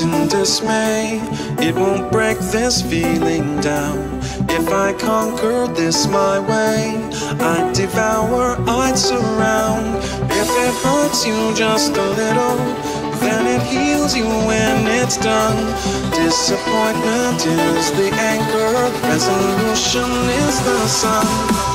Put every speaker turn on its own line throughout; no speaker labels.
in dismay, it won't break this feeling down. If I conquered this my way, I'd devour, I'd surround. If it hurts you just a little, then it heals you when it's done. Disappointment is the anchor, resolution is the sun.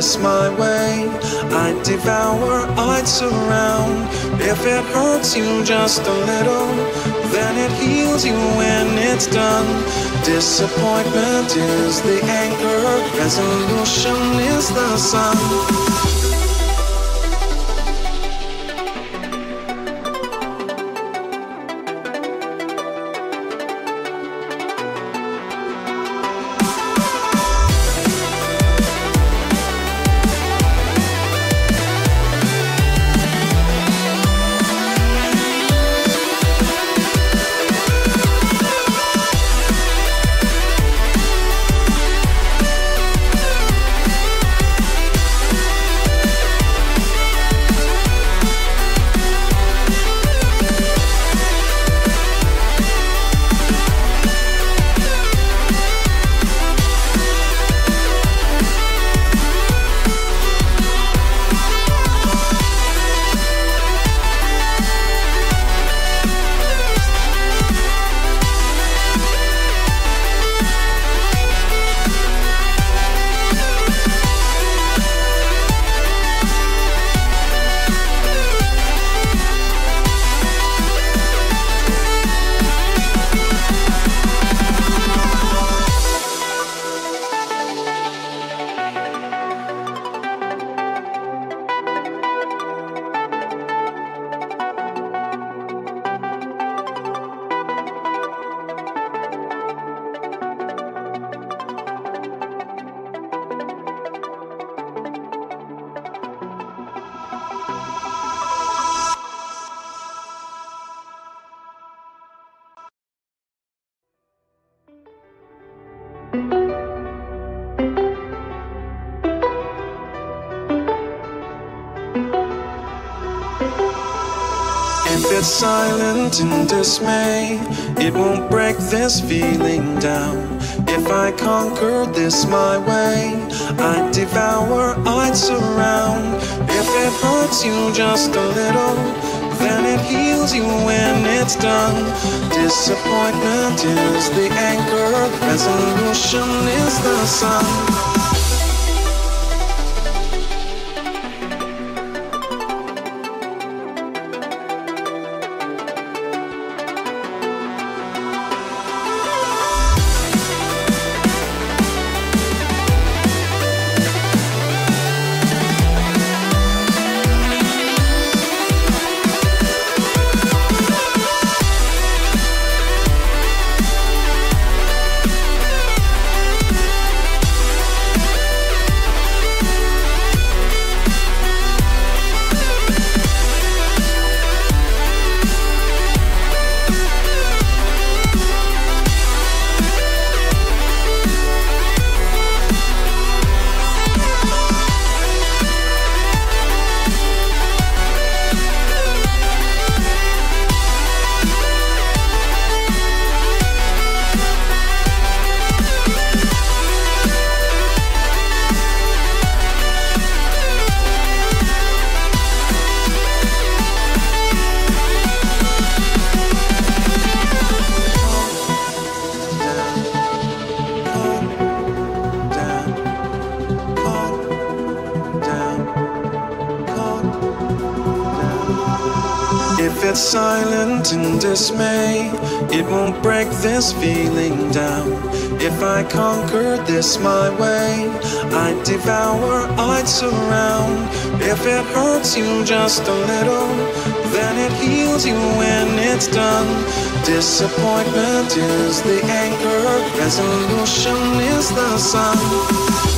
This my way, I'd devour, I'd surround. If it hurts you just a little, then it heals you when it's done. Disappointment is the anchor, resolution is the sun. Dismay, it won't break this feeling down. If I conquered this my way, I'd devour, I'd surround. If it hurts you just a little, then it heals you when it's done. Disappointment is the anchor, resolution is the sun. Won't break this feeling down. If I conquered this my way, I'd devour, I'd surround. If it hurts you just a little, then it heals you when it's done. Disappointment is the anchor, resolution is the sun.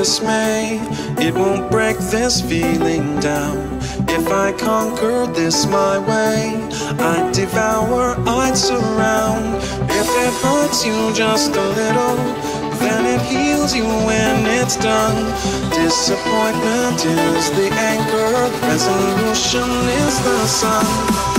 Dismay, it won't break this feeling down. If I conquered this my way, I'd devour, I'd surround. If it hurts you just a little, then it heals you when it's done. Disappointment is the anchor, resolution is the sun.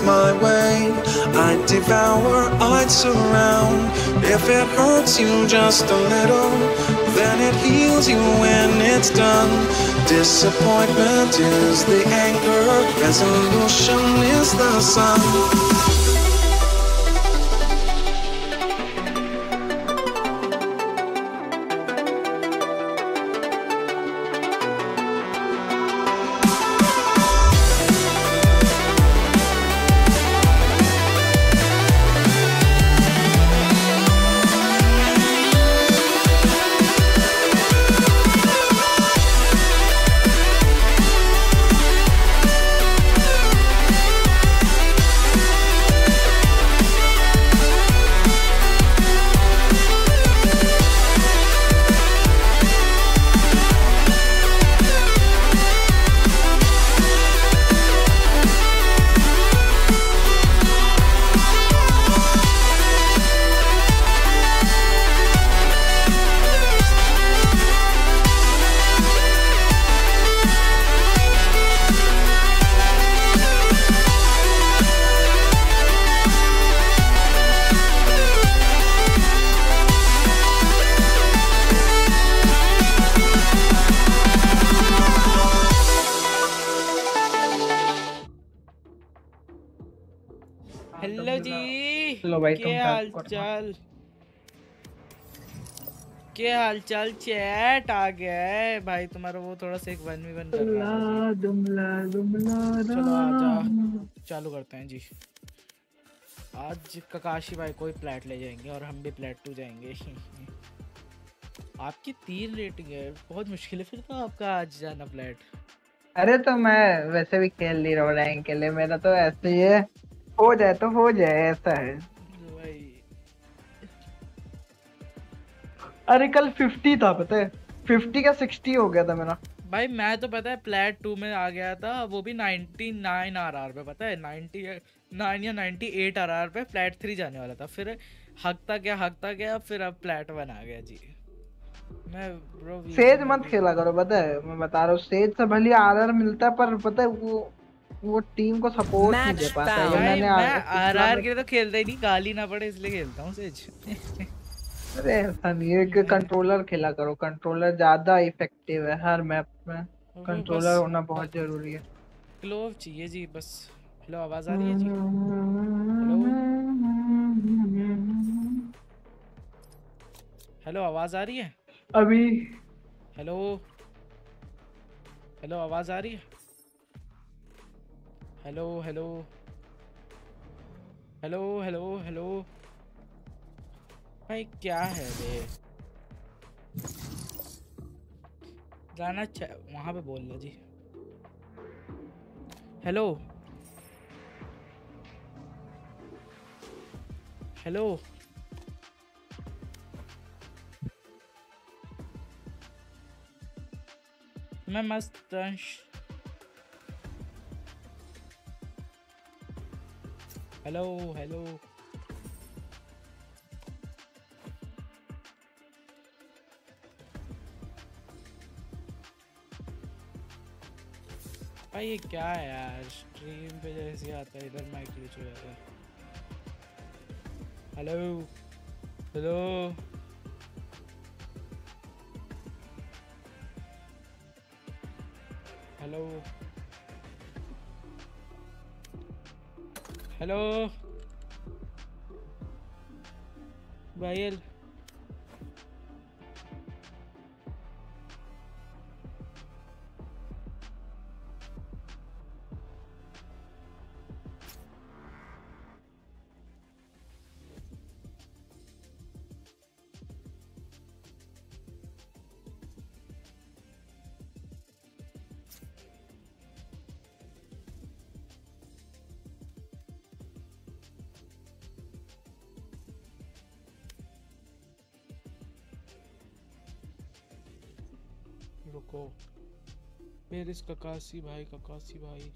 My way, I'd devour, I'd surround. If it hurts you just a little, then it heals you when it's done. Disappointment is the anchor, resolution is the sun.
जी।
लो भाई
क्या हाल चाल? क्या हाल चाल? Chat आ गया है। भाई तुम्हारा वो थोड़ा सा एक वन वी वन कर रहा है।
दुमला दुमला
चलो आ जा। चालू करते हैं जी। आज ककाशी भाई कोई प्लेट ले जाएँगे और हम भी प्लेट टू जाएँगे। आपकी तीन रेटिंग है। बहुत मुश्किल है फिर तो आपका आज जाना प्लेट
अरे तो मैं वैसे भी खेल नहीं रहा हूँ रैंक के लिए। मेरा तो ऐसे ही है। हो जाए तो हो जाए ऐसा है। अरे कल 50 था पता है? 50 का 60 हो गया था मेरा।
भाई मैं तो पता है प्लेट टू में आ गया था वो भी 99 आरआर पे पता है? 99 या 98 आरआर पे प्लेट थ्री जाने वाला था। फिर हकता गया हकता गया फिर अब प्लेट वन आ गया जी। मैं ब्रो
सेज मत खेला करो पता है? मैं बता रहा हूँ सेज से भले आरआर मिलता है पर पता है वो वो टीम को सपोर्ट नहीं दे पाता। है मैंने
आरआर के लिए तो खेलता ही नहीं गाली ना पड़े इसलिए खेलता हूँ सेज
अरे ऐसा नहीं है कि कंट्रोलर खेला करो। कंट्रोलर ज़्यादा इफ़ेक्टिव है हर मैप में। कंट्रोलर होना बहुत ज़रूरी है।
क्लोव चाहिए जी बस। हेलो आवाज़ आ रही है जी। हेलो हेलो आवाज़ आ रही है?
अभी
हेलो हेलो आवाज़ आ रही है? Hello hello hello hello hello भाई, क्या है बे गाना वहाँ पे बोलना जी। हेलो हेलो मैं मस्त हेलो हेलो भाई ये क्या है यार? स्ट्रीम पे जैसे आता है, इधर माइक ग्लिच हो जाता है। Hello hello hello Hello. Gael. रुको। फिर इस ककासी भाई ककासी भाई।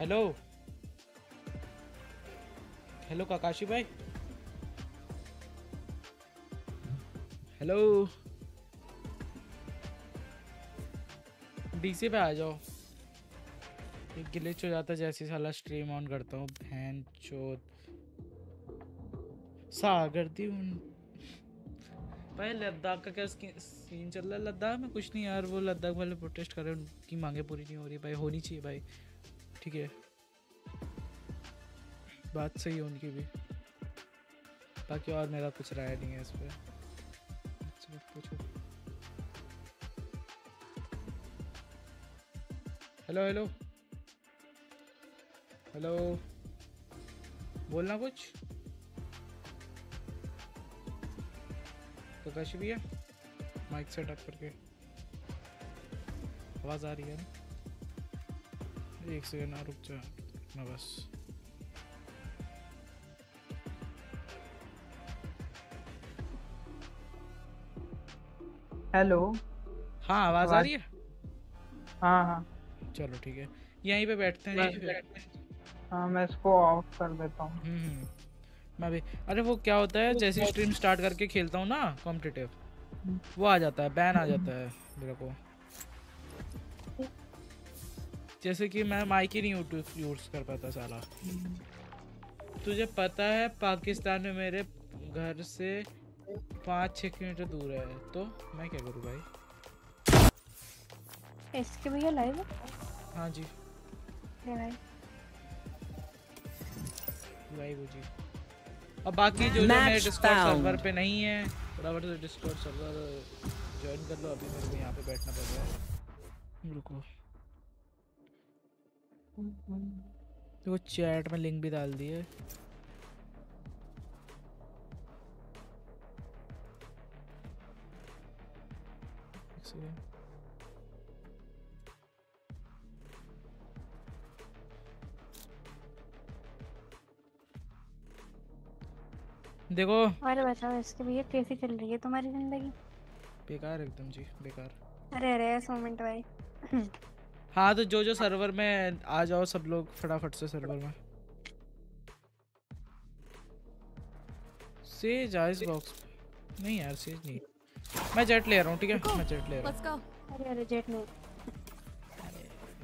हेलो? हेलो काकाशी भाई। हेलो? डीसी पे आ जाओ। ग्लिच हो जाता है जैसे साला स्ट्रीम ऑन करता हूँ, बहन चोद सागर दी भाई लद्दाख का क्या सीन चल रहा है? लद्दाख में कुछ नहीं यार, वो लद्दाख वाले प्रोटेस्ट कर रहे हैं, उनकी मांगे पूरी नहीं हो रही भाई, होनी चाहिए भाई। ठीक है। बात सही है उनकी भी। बाकी और मेरा कुछ राय नहीं है इस पर हेलो हेलो हेलो बोलना कुछ? प्रकाश भैया माइक सेटअप करके। आवाज़ आ रही है ना? एक सेकेंड ना रुक जा। मैं बस।
हेलो
हाँ आवाज़ आ रही है?
हाँ हाँ।
चलो ठीक है। यहीं पे बैठते हैं।
हाँ मैं इसको ऑफ़ कर देता हूँ।
हम्म, हम्म। मैं भी। अरे वो क्या होता है जैसे स्ट्रीम स्टार्ट करके खेलता हूँ ना कॉम्पिटिटिव वो आ जाता है बैन आ जाता है मेरे को। जैसे कि मैं माइक ही नहीं यूज़ कर पाता साला। तुझे पता है पाकिस्तान में मेरे घर से पाँच छः किलोमीटर दूर है तो मैं क्या करूँ भाई?
इसके भैया लाइव हाँ?
जी।
भाई
भाई वो जी अब बाकी जो जो मेरे डिस्कॉर्ड सर्वर पे नहीं है फटाफट से डिस्कॉर्ड सर्वर ज्वाइन कर लो अभी मेरे को यहाँ पे बैठना पड़ रहा है। रुको। देखो चैट में लिंक भी डाल दिए। सेकंड। देखो।
और बताओ इसके भैया कैसी चल रही है तुम्हारी ज़िंदगी?
बेकार एकदम जी बेकार।
अरे अरे ऐसा मोमेंट भाई।
हाँ तो जो जो सर्वर में आ जाओ सब लोग फटाफट से सर्वर में। सेज आइस बॉक्स नहीं यार सेज नहीं। मैं जेट ले रहा हूँ ठीक है? मैं जेट ले रहा
Let's go.
अरे अरे जेट नहीं।
हूँ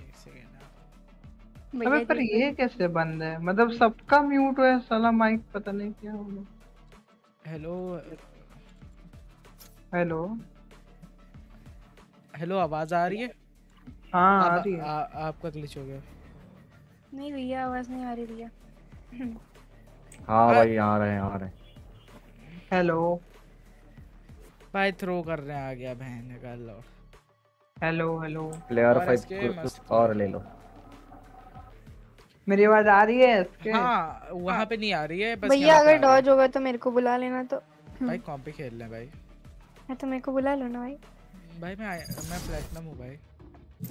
एक सेकंड
अबे पर ये कैसे बंद है? मतलब सबका म्यूट है साला माइक पता नहीं क्या होगा
हेलो
हेलो
हेलो आवाज़ आ रही है?
हाँ आ रही है।
आ, आ, आपका ग्लिच हो गया।
नहीं भैया आवाज़ नहीं आ रही भैया।
हाँ भाई आ रहे हैं आ रहे हैं।
हेलो
भाई थ्रो कर रहे हैं आ गया बहन निकाल लो
हेलो हेलो
प्लेयर फाइव और ले लो।
मेरी आवाज़ आ रही है इसके
हाँ वहाँ पे नहीं आ रही है बस
भैया अगर डॉज होगा तो मेरे को बुला लेना तो।
भाई कॉम्प पे खेल रहे भाई?
हाँ तो मेरे को बुला लो ना भाई।
भाई मैं आया- मैं प्लेटिनम हूँ भाई।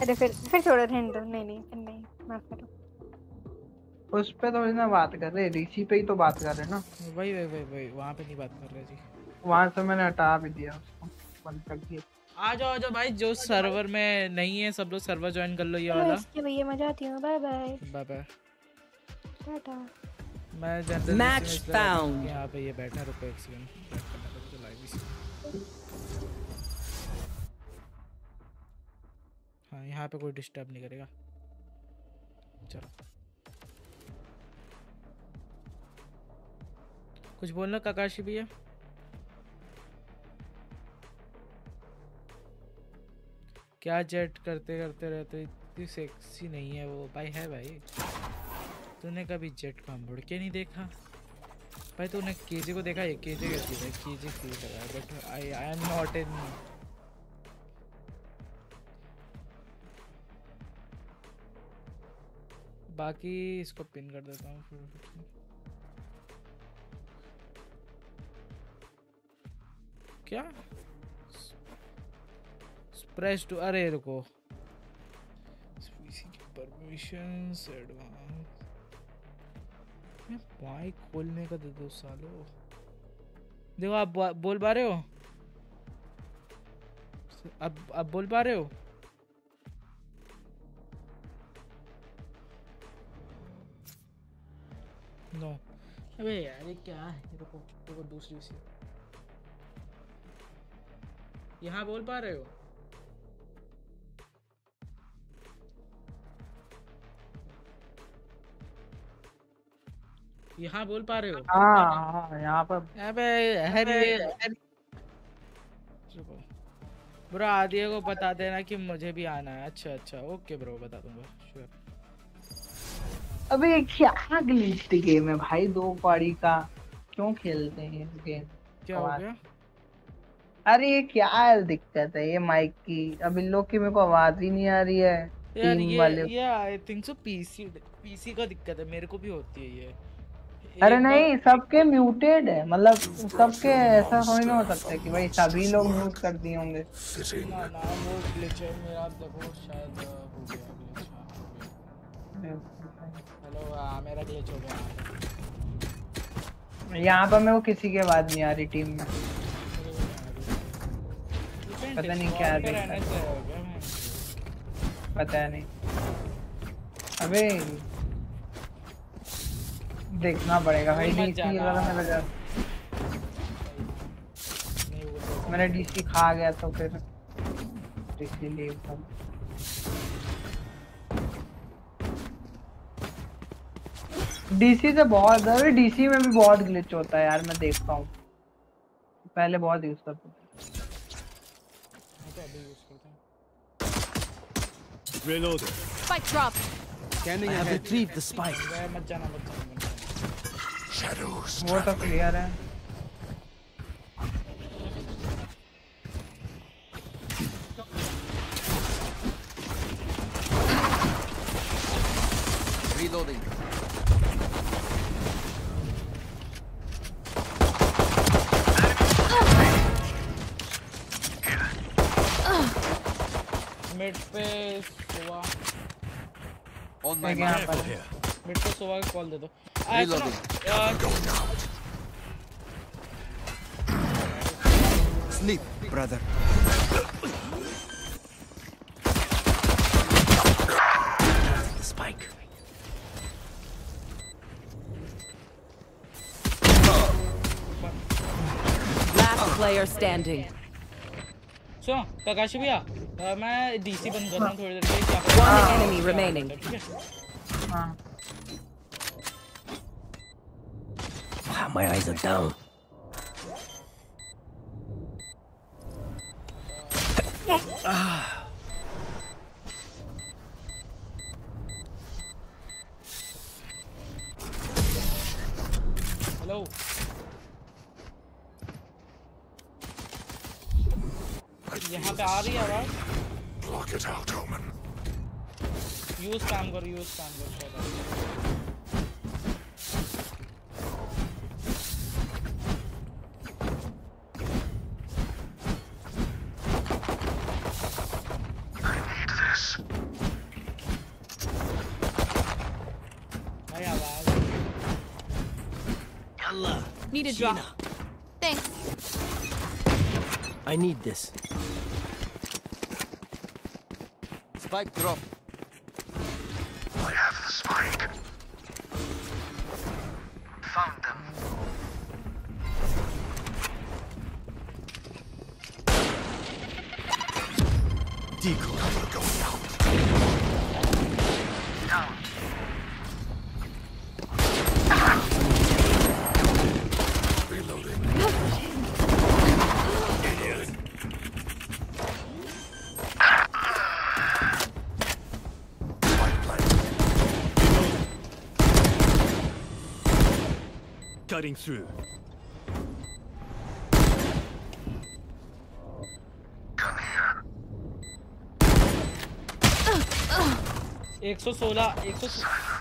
अरे फिर फिर छोड़ो रहने दो। नहीं नहीं फिर नहीं माफ़ करो।
उस पे थोड़ी ना बात कर रहे ऋषि पे ही तो बात कर रहे ना।
वही वही वही वही वहाँ पे नहीं बात कर रहे जी।
वहाँ से मैंने हटा भी दिया उसको बंद कर दिया।
आ जाओ आ जाओ भाई जो सर्वर में नहीं है सब लोग सर्वर ज्वाइन कर लो ये वाला।
इसके भैया मैं जाती हूँ। Bye bye
bye bye
tata
मैं जनरल
Match found.
यहाँ पे ये बैठा रुको एक सेकंड चेक करना है तो लाइव ही हाँ यहाँ पे कोई डिस्टर्ब नहीं करेगा। चलो। कुछ बोलना काकाशी भैया? क्या जेट करते करते रहते इतनी सेक्सी नहीं है वो। भाई है भाई। तूने कभी जेट को मुड़ के नहीं देखा? भाई तूने केजे को देखा? है केजे कैसी है केजे फील कर रहा है but I I am not in बाकी इसको पिन कर देता हूँ फिर। क्या? प्रेस टू अरे रुको। की परमिशंस एडवांस माइक खोलने का दे दो सालो। देखो, आप बोल पा रहे हो? अब अब बोल पा रहे हो? नो अबे यार, ये क्या है? रुको रुको, दूसरी सी। यहाँ बोल पा रहे हो? यहाँ बोल पा रहे हो?
हाँ हाँ यहाँ पर।
अबे हरी रुको ब्रो आदिया को बता देना कि मुझे भी आना है। अच्छा अच्छा। ओके ब्रो बता दूँगा। श्योर
अबे क्या ग्लिच गेम है भाई? दो पारी का क्यों खेलते हैं ये गेम
क्या हो गया?
अरे ये क्या दिक्कत है? ये माइक की। अब इन लोग की मेरे को आवाज़ ही नहीं आ रही है।
यार
टीम
ये
वाले
ये I think so PC PC का दिक्कत है। मेरे को भी होती है ये।
अरे नहीं सबके म्यूटेड है। मतलब सबके ऐसा थोड़ी ना हो सकता है कि भाई सभी लोग म्यूट कर दिए होंगे। यहाँ पर मेरे को किसी की आवाज़ नहीं आ रही टीम में। पता नहीं क्या
हो। मैं
पता नहीं। अबे देखना पड़ेगा भाई डीसी लगा
नहीं तो
मैंने डीसी खा गया तो फिर डीसी लीव था डीसी से बहुत अरे डीसी में भी बहुत ग्लिच होता है यार मैं देखता हूँ पहले बहुत यूज़ करते थे
मैं तो अभी यूज़ करता हूँ
Reloading.
Spike drop.
Scanning I have retrieved the spike.
मत जाना मत जाना मत जाना
वो तो क्लियर है
Reloading.
मिड पे सुबह
On my
एक यहाँ
mark.
पर
मिड पे सुबह का कॉल दे दो आ, सुनो, आ,
Sleep, brother. Spike.
Last player standing.
सुनो प्रकाश भैया आ, मैं डीसी बंद कर रहा हूँ थोड़ी देर के लिए क्या
One enemy remaining.
ठीक है
My eyes are down.
Hello यहाँ पे आ रही है आवाज
Block it out, Omen.
Use काम करो यूज काम करो
Need drop. Thanks.
I need this. Spike drop.
I have the spike. Found them.
Decoy.
Cover going out. Down.
Cutting through.
Gun here.
116 100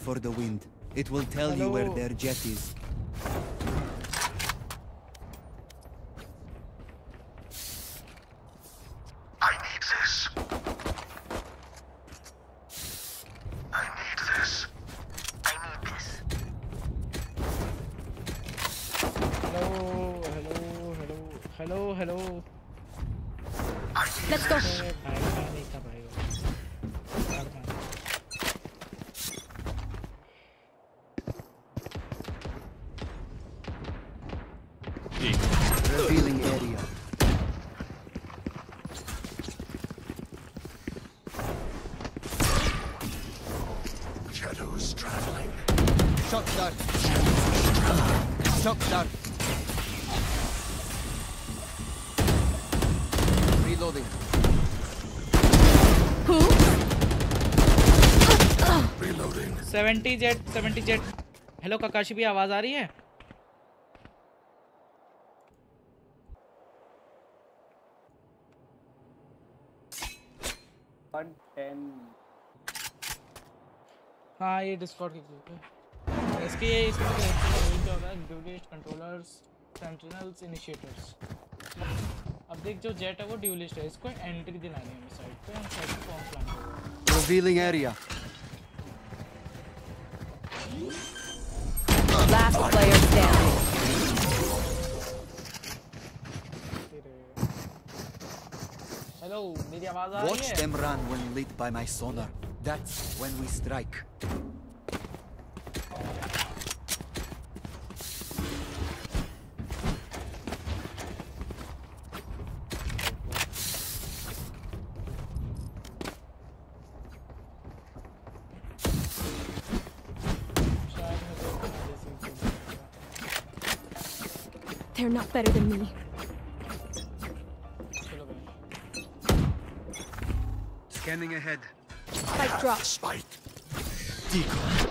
for the wind. It will tell you where their jet is.
70 jet 70 jet. Hello, Kakashi भी आवाज़ आ रही है? हाँ ये Discord की group है। इसके ड्यूलिस्ट कंट्रोलर्स सेंटिनल्स इनिशिएटर्स अब देख, जो जेट है वो ड्यूलिस्ट है। इसको एंट्री दिलानी है हमें साइड पे। हम साइड पे form plan
Revealing area.
Last player standing.
Hello,
Watch them run when lit by my sonar. That's when we strike.
They're not better than me.
Scanning ahead.
Spike drop.
Spike. Decoy.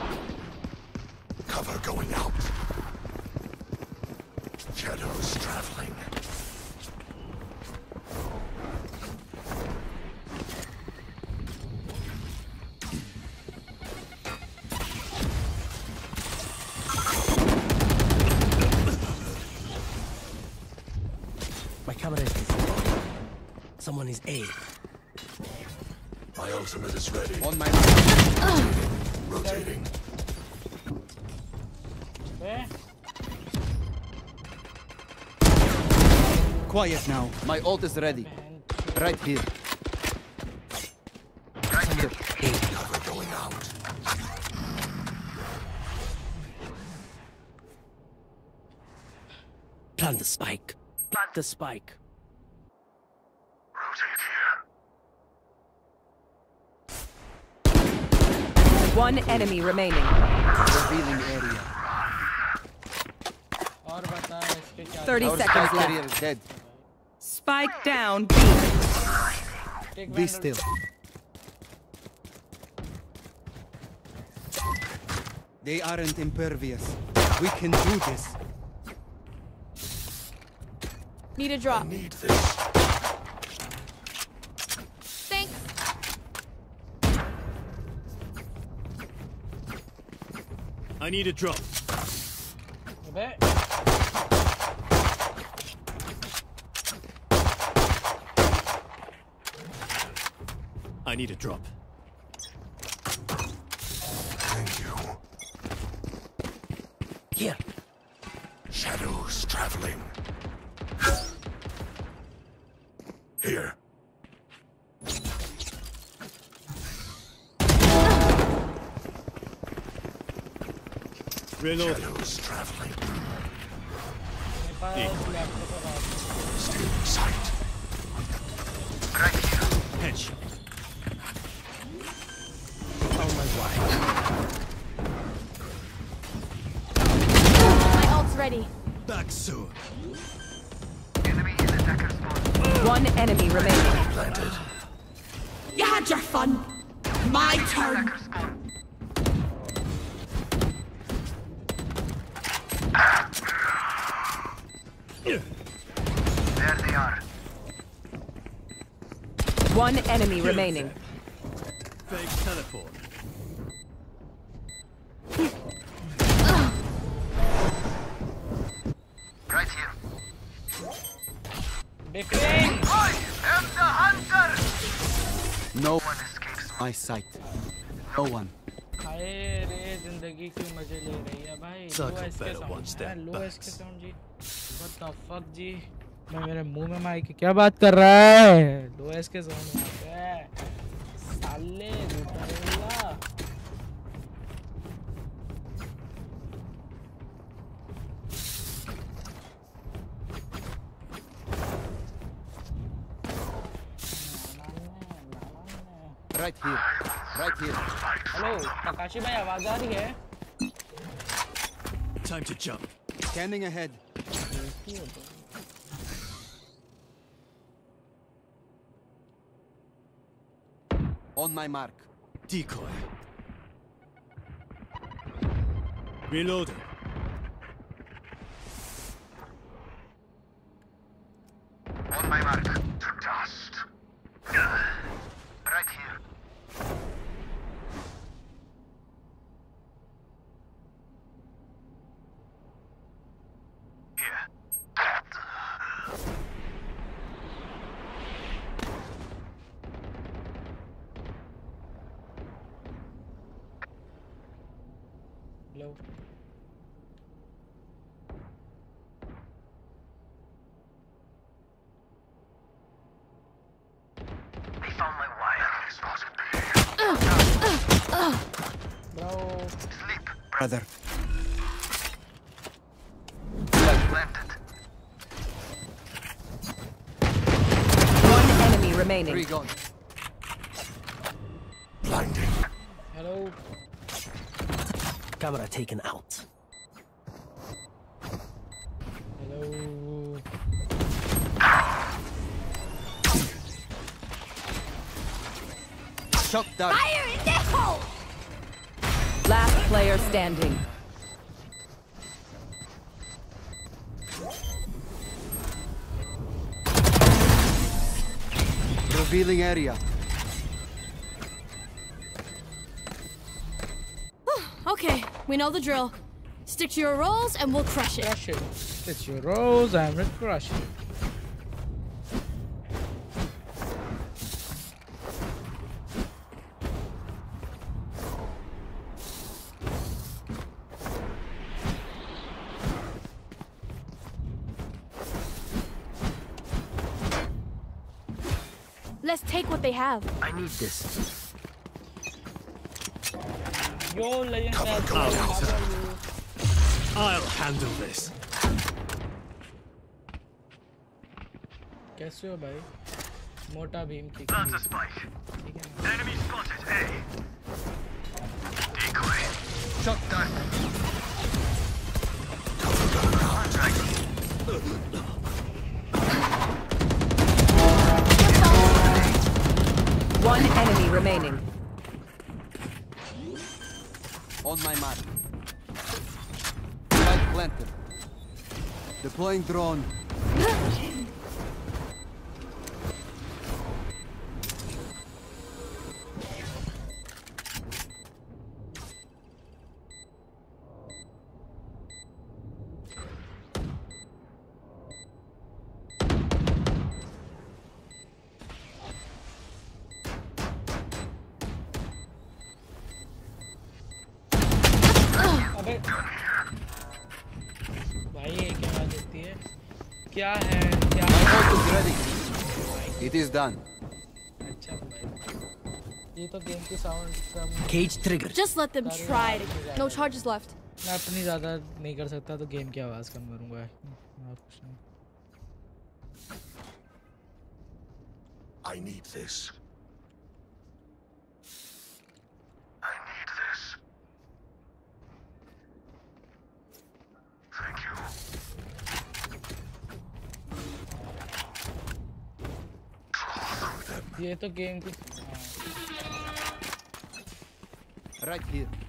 quiet now. My ult is ready. Right here.
Plant the spike. Plant the spike.
One enemy remaining.
Revealing area.
30 seconds left. Spike down
Be still. They aren't impervious. We can do this.
Need a drop.
I need this.
Thanks.
I need a drop.
A
I need a drop. Thank you.
Here.
Shadows traveling. Here. Reload. Shadows traveling. Still sight.
remaining.
Fake teleport.
Defence
No one escapes my sight. No one.
हाय रे जिंदगी क्यों मजे ले रही है भाई लो
Circle
S के
better one
sound
step
है लो
back.
एस के sound ji what the fuck जी मैं मेरे मुंह में माइक क्या बात कर रहा है लो एस के साउंड है alle gutarella
right here. Right here.
Hello takashi bhai awaaz aa rahi hai?
Time to jump.
Standing ahead. On my mark.
Decoy. Reloading.
On my mark. To dust.
Standing.
Revealing area.
Oh, okay, we know the drill. Stick to your roles and we'll crush it.
Crush it. It's your rose, I'm gonna crush it.
have.
I need this.
Yo, legend
Cover
says,
going
how
out.
are you?
I'll handle this.
कैसे हो भाई मोटा भीम की
Plant a spike.
ठीक है ना?
Enemy spotted A. Decoy.
Shock dart.
Remaining.
On my mark. Spike planted. Deploying drone.
Cage trigger.
Just let them try to. No charges left.
मैं अपनी ज़्यादा नहीं कर सकता तो गेम की आवाज़ कम करूँगा और कुछ नहीं
I need this. I need this. Thank you. Through them.
ये तो गेम की
right here.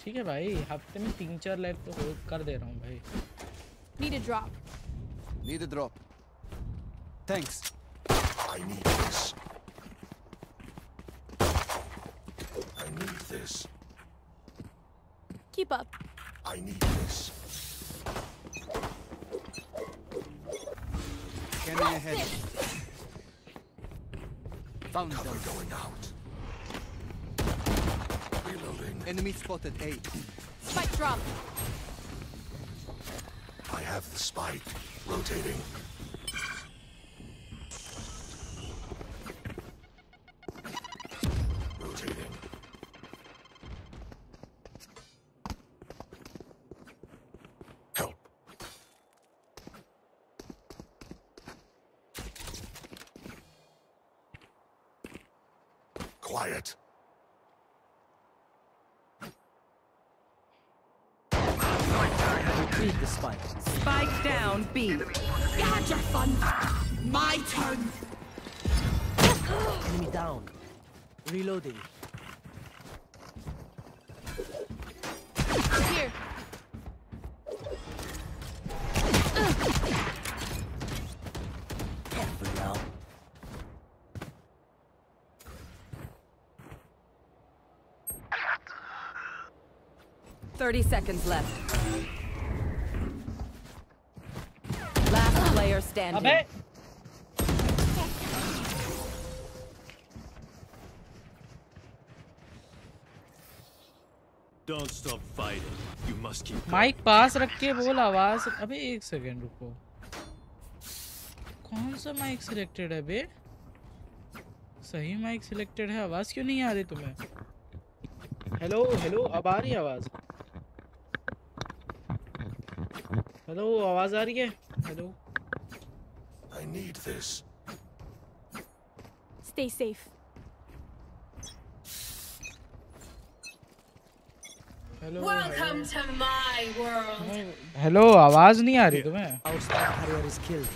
ठीक है भाई हफ़्ते में तीन चार लाइक तो हो कर दे रहा हूँ भाई।
Need drop
need drop thanks
I need this I need this
keep up
I need this
Scanning ahead. Found
Cover
them.
going out. Reloading.
Enemy spotted A.
Spike drop.
I have the spike. Rotating. Rotating.
30 seconds left. Last player standing.
अबे
Don't stop fighting. You must keep
mic पास रख के बोल आवाज़। अबे एक second रुको। कौन सा माइक सिलेक्टेड है बे? सही माइक सिलेक्टेड है। आवाज़ क्यों नहीं आ रही तुम्हें? हेलो हेलो अब आ रही आवाज़? हेलो आवाज आ रही है hello
I need this.
Stay safe.
Hello
Welcome to my world.
Hello आवाज नहीं आ रही तुम्हें
Our spike carrier is killed.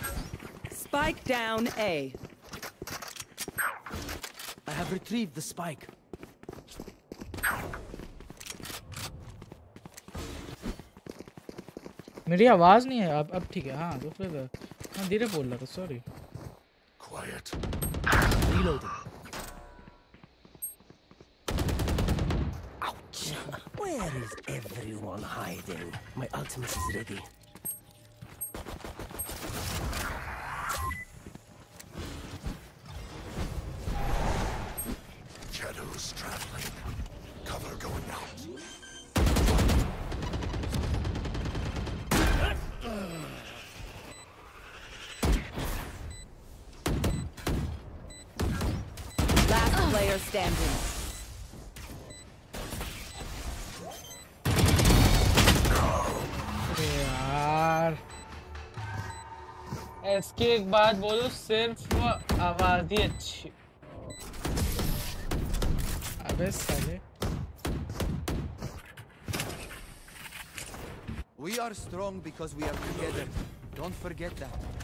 Spike down A.
I have retrieved the spike.
मेरी आवाज नहीं है अब अब ठीक है हाँ तो फिर मैं धीरे बोल रहा था sorry
Quiet.
Reloading. Ouch! Where is everyone hiding? My ultimate is ready.
इसकी एक बात बोलो सिर्फ आवाज ही अच्छी अबे साले
We are strong because we are together. Don't forget that.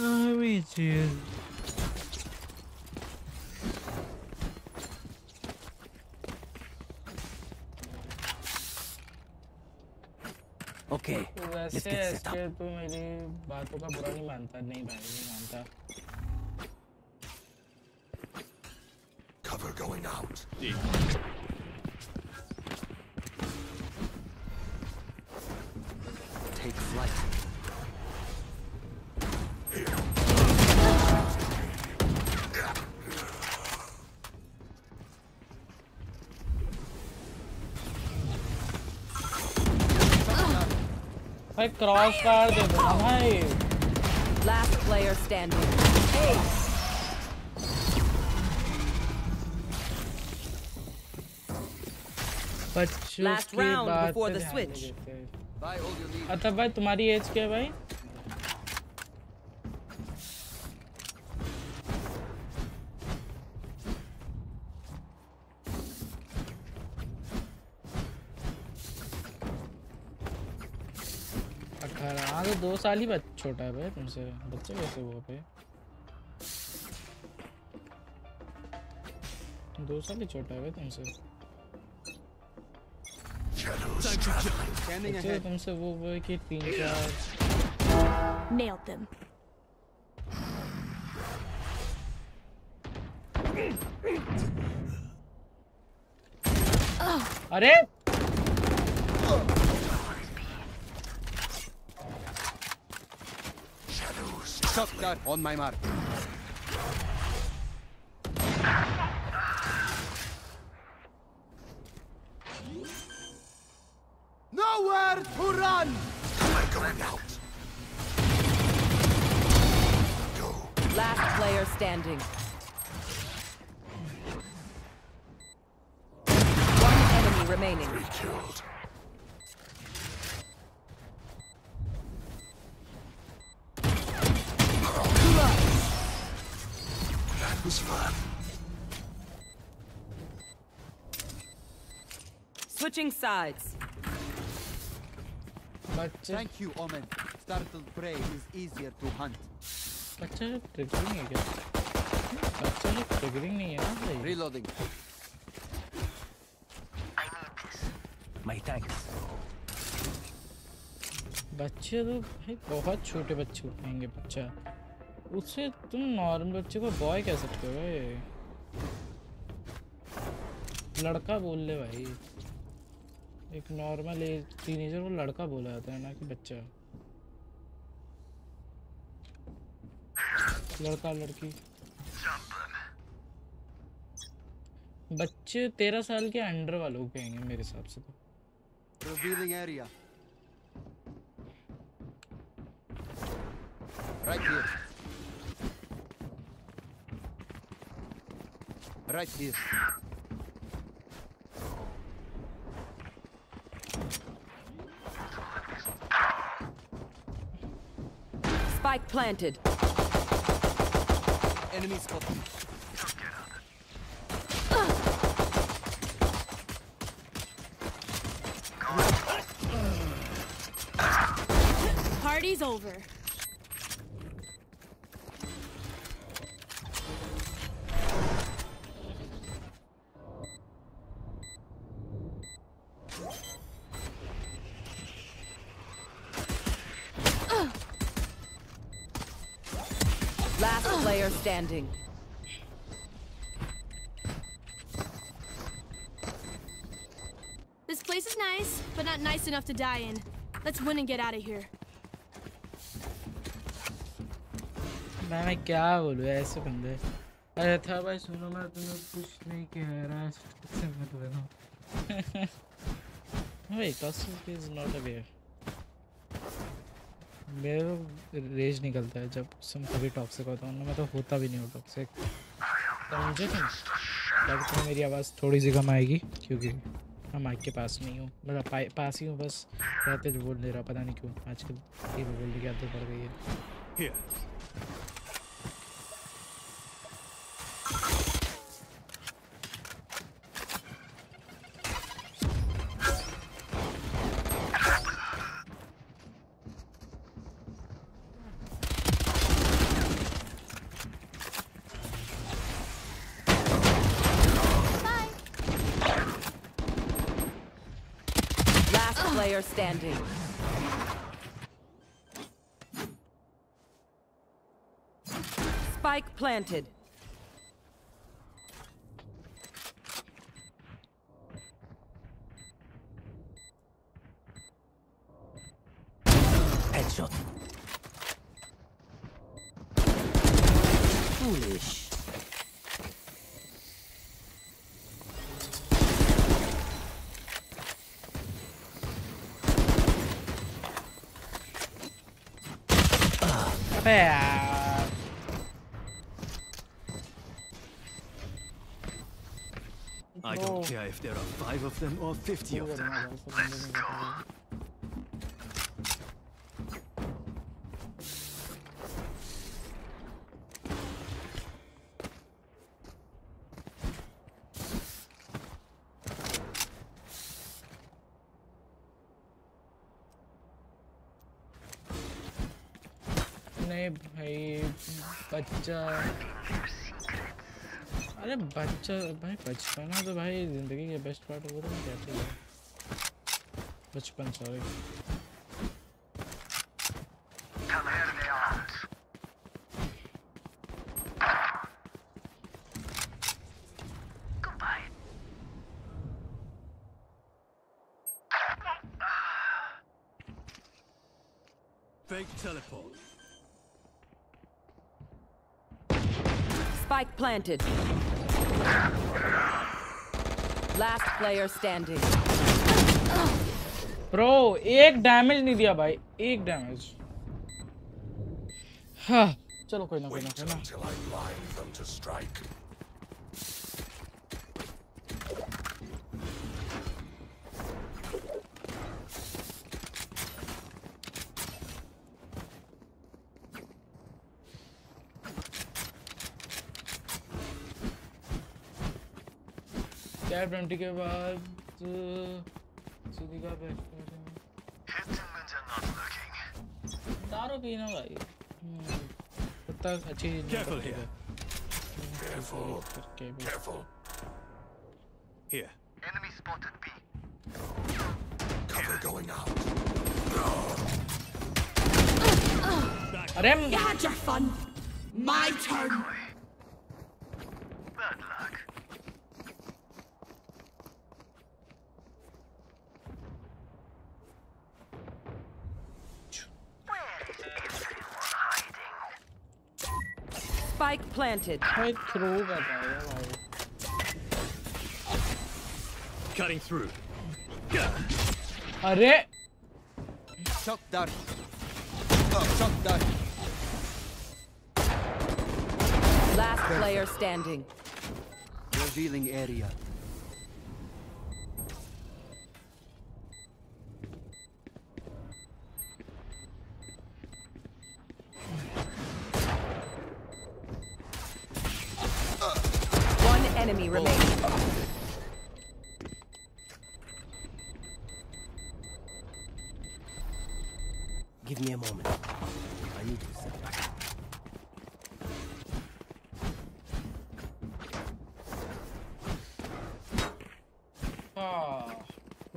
अभी चीज
Okay,
वैसे. ऐसे तो मेरी बातों का बुरा नहीं मानता नहीं भाई नहीं मानता
Cover going out.
Take
cross fire दे दो ना भाई
Last player standing.
बच्चों
Last
की
round
बात
before
पे
the
ध्यान नहीं
switch.
देते।
Buy all you need.
अतः भाई तुम्हारी एज क्या है भाई साल ही छोटा है भाई तुमसे बच्चे कैसे हुआ पे दो साल ही छोटा है भाई तुमसे. तुमसे वो वो कि तीन चार
Nailed them.
अरे
Shadows.
Shot on my mark. Nowhere to run!
Cover going out. Go.
Last player standing. One enemy remaining.
Three killed.
Switching sides.
बच्चे
Thank you, Omen. Startled prey is easier to hunt.
बच्चा triggering है क्या बच्चा ये triggering नहीं है ना भाई
Reloading.
My thanks.
बच्चे तो भाई बहुत छोटे बच्चे उठाएँगे बच्चा उससे तुम नॉर्मल बच्चे को बॉय कह सकते हो भाई लड़का बोल ले भाई एक नॉर्मल एज टीनेजर को लड़का बोला जाता है ना कि बच्चा लड़का, लड़की बच्चे तेरह साल के अंडर वालों को कहेंगे मेरे हिसाब से तो.
Right here. Right here.
Spike planted.
Enemy spotted.
Party's over.
standing.
This place is nice, but not nice enough to die in. Let's win and get out of here.
मैं मैं क्या बोलूँ ऐसे बंदे अरे था भाई सुनो मैं तुम्हें कुछ नहीं कह रहा से मैं तुम्हें ना भाई टॉक्सिक इज नॉट अवेयर मेरे रेज निकलता है जब सुन कभी टॉक्सिक होता हूँ। मैं तो होता भी नहीं हूँ टॉक्सिक मुझे तुम लगता है मेरी आवाज़ थोड़ी सी कम आएगी, क्योंकि मैं माइक के पास नहीं हूँ। मतलब पास ही हूँ बस। रहते जो बोल दे रहा, पता नहीं क्यों। आजकल ये बोलने की आदत पड़ गई है।
Planted.
I don't care if there are five of them or fifty of them.
नहीं भाई बच्चा अरे बच्चा भाई बचपना तो भाई जिंदगी के बेस्ट पार्ट वो तो मैं क्या चाहिए बचपन sorry
Fake teleport.
Spike planted. Last player standing.
Bro एक डैमेज नहीं दिया भाई एक डैमेज हाँ चलो कोई ना कोई ना कोई ना
Until I blind them to strike.
क्या ट्वेंटी के बाद सीधी का बैठ दारू पीना भाई हम्म, कुत्ता अच्छी चीज नहीं
Careful
करती
here.
है।
Careful.
करके भी।
Careful.
Here.
Cover going out.
अरे
You had your fun. My turn.
planted.
Try throw that
Cutting through.
Are
Shock dart. Oh, Chuck dart.
Last player standing.
Revealing area.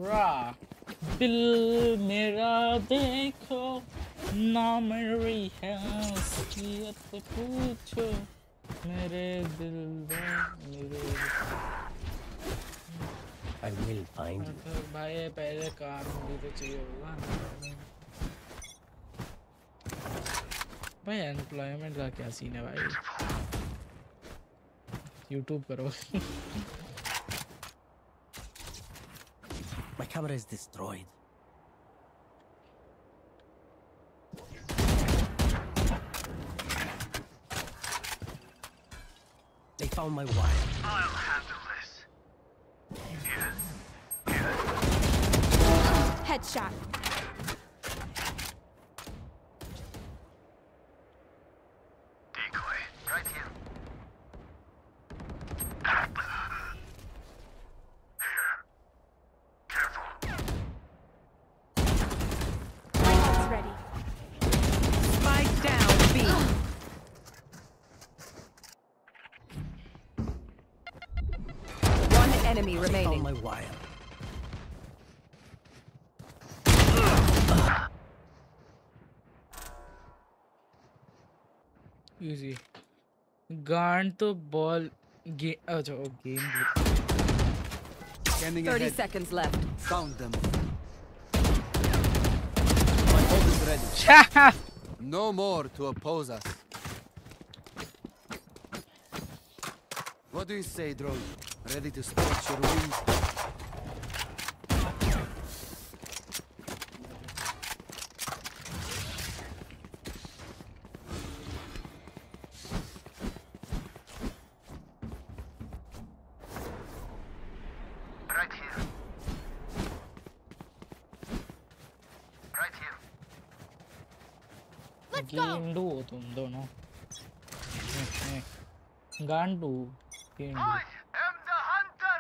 रा दिल मेरा देखो ना मेरी हैसियत पूछो। मेरे दिल में मेरे
I will find you.
तो भाई पहले कार भी तो चाहिए होगा भाई एम्प्लॉयमेंट का क्या सीन है भाई? यूट्यूब करो।
My camera is destroyed. They found my
wife.
I'll handle
this.
Here. Here.
Headshot. easy. Guard to ball. Game. Oh, oh,
game.
30
ahead.
seconds left.
Found them. My ult is ready. no more to oppose us. What do you say, drone? Ready to spread your wings?
I am the
hunter.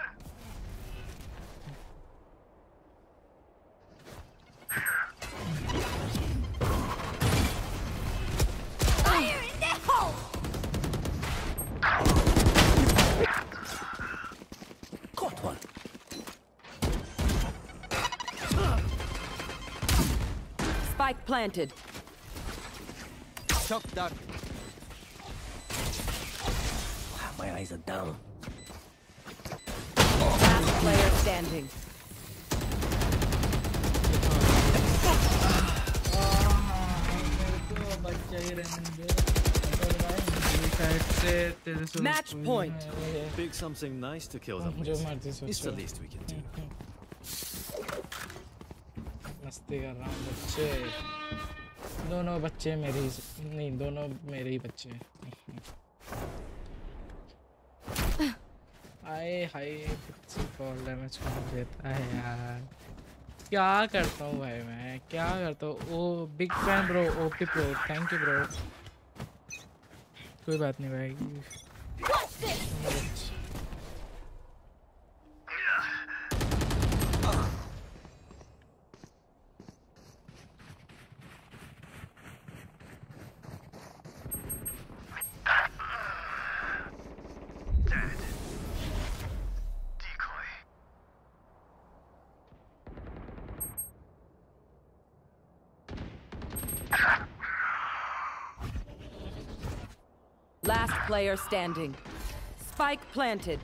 In the hole.
Caught one.
Spike planted.
Chuck duck.
Ah, My eyes are down.
Last player standing. Match point.
Pick something nice to kill them
जो
with.
मर्जी सोचो
It's the least we can do.
मस्ती कर रहा हूँ बच्चे दोनों बच्चे मेरे ही नहीं दोनों मेरे ही बच्चे आए हाय बच्चे फॉल डैमेज कौन देता है यार। क्या करता हूँ भाई मैं? क्या करता हूँ? ओ big fan bro okay pro thank you bro कोई बात नहीं भाई।
player standing. Spike planted.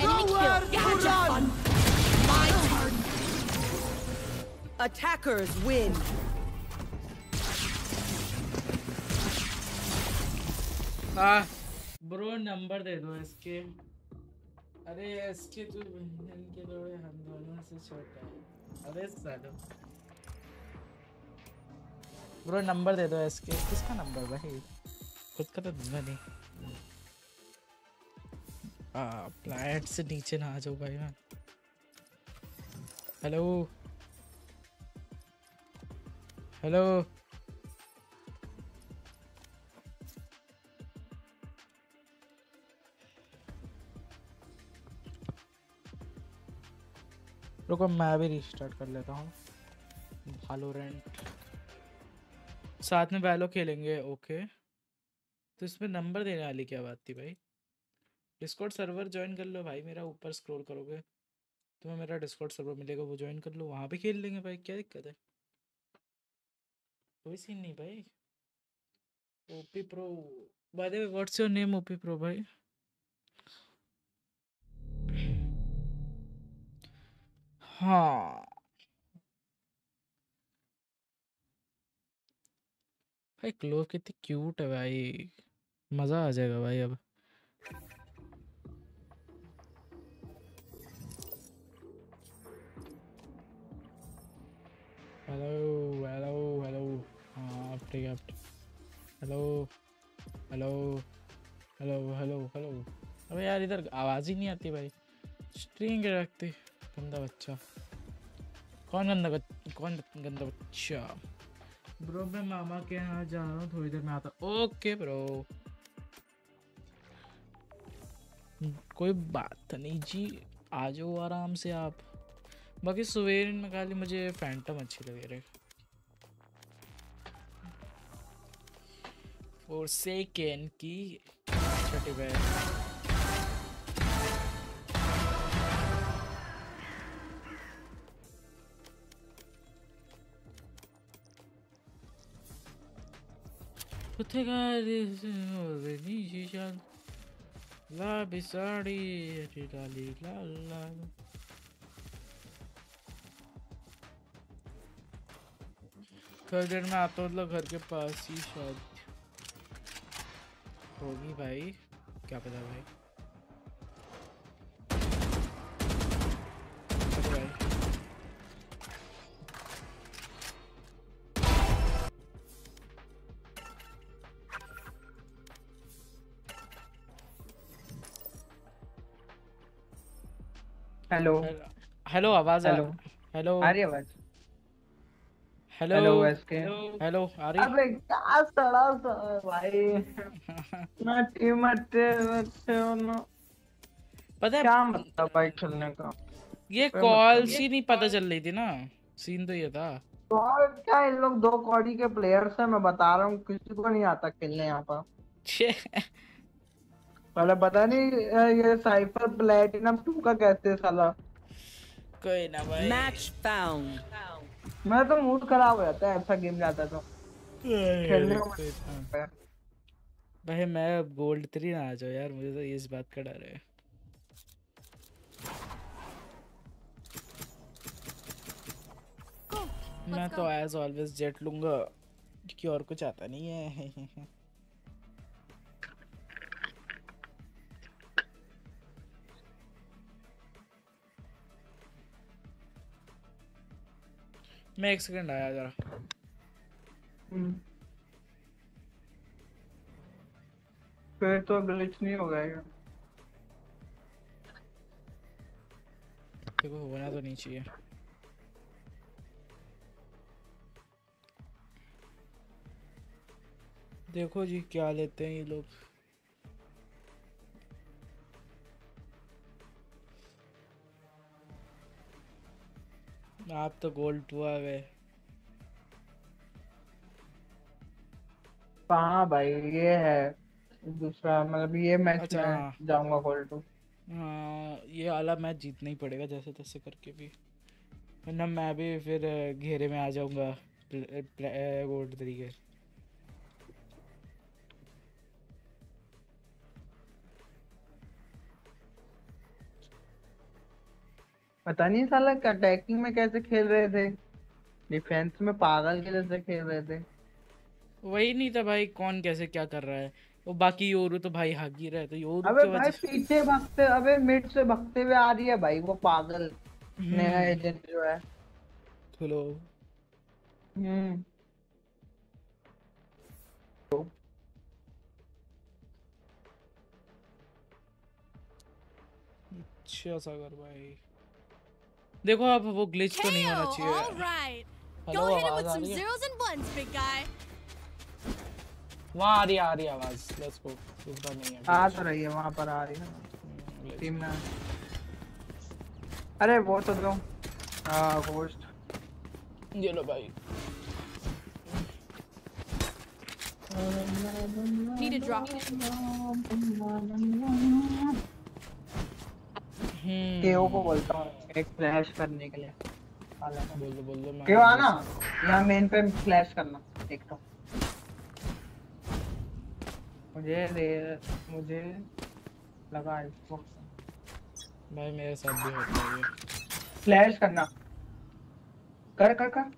Enemy kill. Gotcha. Fun. My turn.
Attackers win.
हाँ ब्रो नंबर दे दो इसके अरे इसके तू बहन के थोड़े हम दोनों से छोटा है। अरे सालो। ब्रो, नंबर दे दो इसके। किसका नंबर भाई? खुद का तो दूँगा नहीं। आ प्लाट से नीचे ना आ जाओ भाई मैं हेलो हेलो रुको, मैं भी रिस्टार्ट कर लेता हूँ। वैलोरेंट साथ में वैलो खेलेंगे ओके तो इसमें नंबर देने वाली क्या बात थी भाई? डिस्कॉर्ड सर्वर ज्वाइन कर लो भाई, मेरा ऊपर स्क्रॉल करोगे, तुम्हें मेरा डिस्कॉर्ड सर्वर मिलेगा, वो ज्वाइन कर लो, वहाँ पे खेल लेंगे भाई, क्या दिक्कत है? कोई सीन नहीं भाई। OP pro by the way what's your name OP pro भाई? हाँ। भाई क्लो कितनी क्यूट है भाई। मज़ा आ जाएगा भाई अब। Hello hello hello. हाँ ठीक है hello hello hello hello hello. अबे यार, इधर आवाज़ ही नहीं आती भाई। स्ट्रिंग रखती। गंदा बच्चा। कौन गंदा बच, कौन गंदा बच्चा? ब्रो, मैं मामा के यहाँ जा रहा हूँ, थोड़ी देर में आता ओके, ब्रो। कोई बात नहीं जी, आ जाओ आराम से आप। बाकी सुवेरिन में खाली मुझे फैंटम अच्छी लगे रहे। और सेकेंड की छठी bag La bisari, la la la. थोड़ी देर में आता हूँ मतलब घर के पास ही शायद होगी भाई। क्या पता भाई।
हेलो
हेलो आवाज़ आ
हेलो
हेलो
आ रही आवाज़?
हेलो
हेलो एसके
हेलो आ रही
अबे क्या सड़ा सा भाई? मैं टीम अच्छे अच्छे हो ना
पता है
क्या मतलब भाई खेलने का?
ये कॉल
मतलब
सी नहीं। पता चल रही थी ना? सीन तो ये था।
कॉल क्या इन लोग दो कॉडी के प्लेयर्स हैं मैं बता रहा हूँ किसी को नहीं आता खेलने यहाँ पर। पहले पता नहीं ये साइफर प्लेटिनम टू का कैसे साला?
कोई ना भाई।
Match found.
मैं तो मूड खराब हो जाता है ऐसा गेम जाता तो।
भाई मैं गोल्ड थ्री ना आ जाओ यार मुझे तो इस बात का डर है। मैं तो एज ऑलवेज जेट लूँगा क्योंकि और कुछ आता नहीं है। मैं एक सेकंड आया जरा।
हम्म। फिर तो ग्लिच नहीं होगा ये
देखो होना तो नहीं चाहिए। देखो जी क्या लेते हैं ये लोग। आप तो गोल्ड टू आ गए।
हाँ भाई? ये है दूसरा मतलब ये मैच
अच्छा,
में
हाँ।
जाऊँगा गोल्ड टू
हाँ, ये वाला मैच जीतना ही पड़ेगा जैसे तैसे करके भी। वरना मैं भी फिर घेरे में आ जाऊँगा गोल्ड तरीके
पता नहीं साला अटैकिंग में कैसे खेल रहे थे? डिफेंस में पागल के जैसे खेल रहे थे?
वही नहीं था भाई कौन कैसे क्या कर रहा है? वो बाकी योरू तो भाई हाक ही रहे तो योरू
अबे भाई पीछे भागते अबे मिड से भागते हुए आ रही है भाई वो पागल नया
हम्म।
एजेंट जो है।
हेलो।
हम्म।
अच्छा सागर भाई। देखो अब वो ग्लिच तो नहीं होना चाहिए. हेलो आवाज़ आ रही है. वहाँ आ रही आ रही आवाज़। लेट्स गो इस बार नहीं
आ। तो रही है वहाँ पर आ रही है। टीम में। अरे वो तो दो। हाँ घोस्ट
ये लो भाई।
Need a drop.
हम्म।
केओ को बोलता हूँ एक फ्लैश करने के लिए।
बोल दो बोल दो मैं
केओ आना? यहाँ मेन पे फ्लैश करना एक तो। मुझे दे मुझे लगा इसको
भाई मेरे साथ भी होता है ये।
फ्लैश करना। कर कर कर।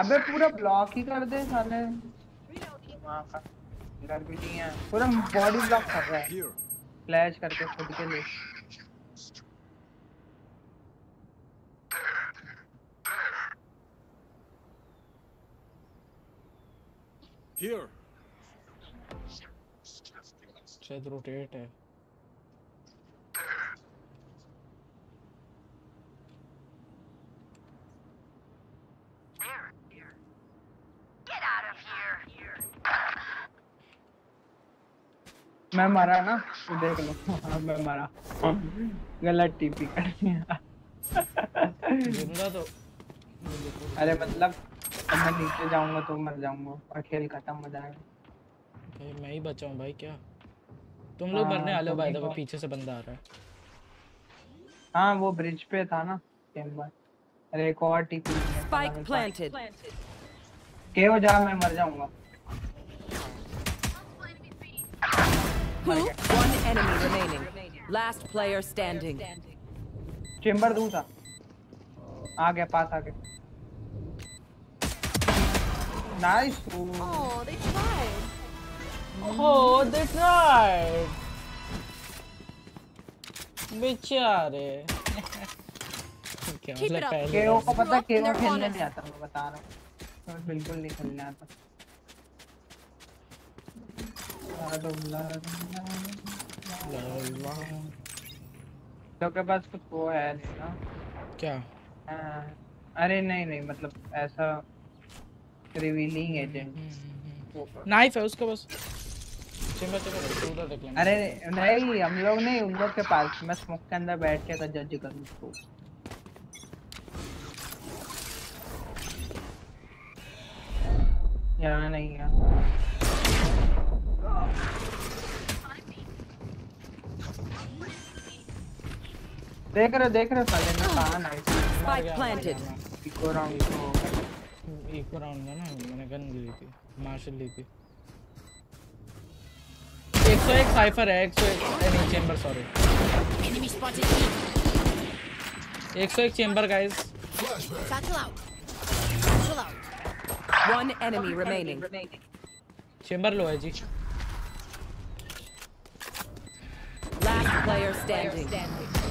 अबे पूरा ब्लॉक ही कर दे साले। घर भी नहीं है। पूरा बॉडी ब्लॉक कर रहा है। फ्लैश करके खुद के लिए।
Here.
शायद रोटेट है।
मैं मरा ना तो देख लो। हाँ, मैं मरा। गलत टीपी कर दिया।
ज़िंदा तो।
अरे मतलब अब मैं नीचे जाऊँगा तो मर जाऊँगा और खेल खत्म हो जाएगा।
भाई मैं ही बचा हूँ भाई क्या? तुम लोग
हाँ,
मरने वाले हो
तो
भाई देखो पीछे से बंदा आ रहा है।
हाँ वो ब्रिज पे था ना चेम्बर अरे एक और टीपी
Spike planted.
के हो जा मैं मर जाऊँगा।
Who? One enemy remaining. Last player standing.
Chamber दूर था आ गया पास आ गया nice
Oh, they tried.
Oh, they tried. बेचारे क्या
Keep it
मतलब
up.
पहले
केओ को पता
Rock
केओ
their
खेलने
honest.
नहीं आता मैं बता रहा हूँ मैं बिल्कुल नहीं खेलने आता तो के पास कुछ वो है ना?
क्या?
हाँ, अरे नहीं नहीं मतलब ऐसा रिवीलिंग एजेंट
नाइफ है उसके पास। देख
अरे नहीं हम लोग नहीं उन लोग के पास। मैं स्मोक के अंदर बैठ के था जज करूँ उसको। नहीं है। देख रहे देख रहे साले ने कहा ना
Spike planted.
इको राउंड
एक राउंड में ना मैंने गन ली थी मार्शल ली थी 101 साइफर है 101 नहीं Chamber
sorry spotted me.
101 Chamber guys
Satchel out. Satchel out.
One enemy remaining.
Chamber लो है जी
Last player standing.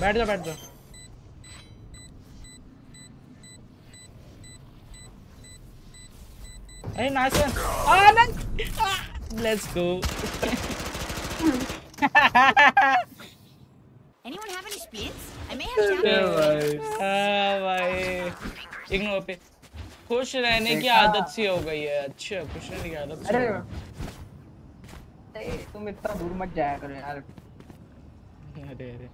बैठ जा बैठ जा। अरे नाइस आ नहीं। Let's go
Anyone have any splints? I may have shotguns.
हाँ भाई इग्नोर पे। खुश रहने की आदत सी हो गई है। अच्छा खुश रहने की आदत
अरे। तुम इतना दूर मत जाया करो यार।
अरे अरे।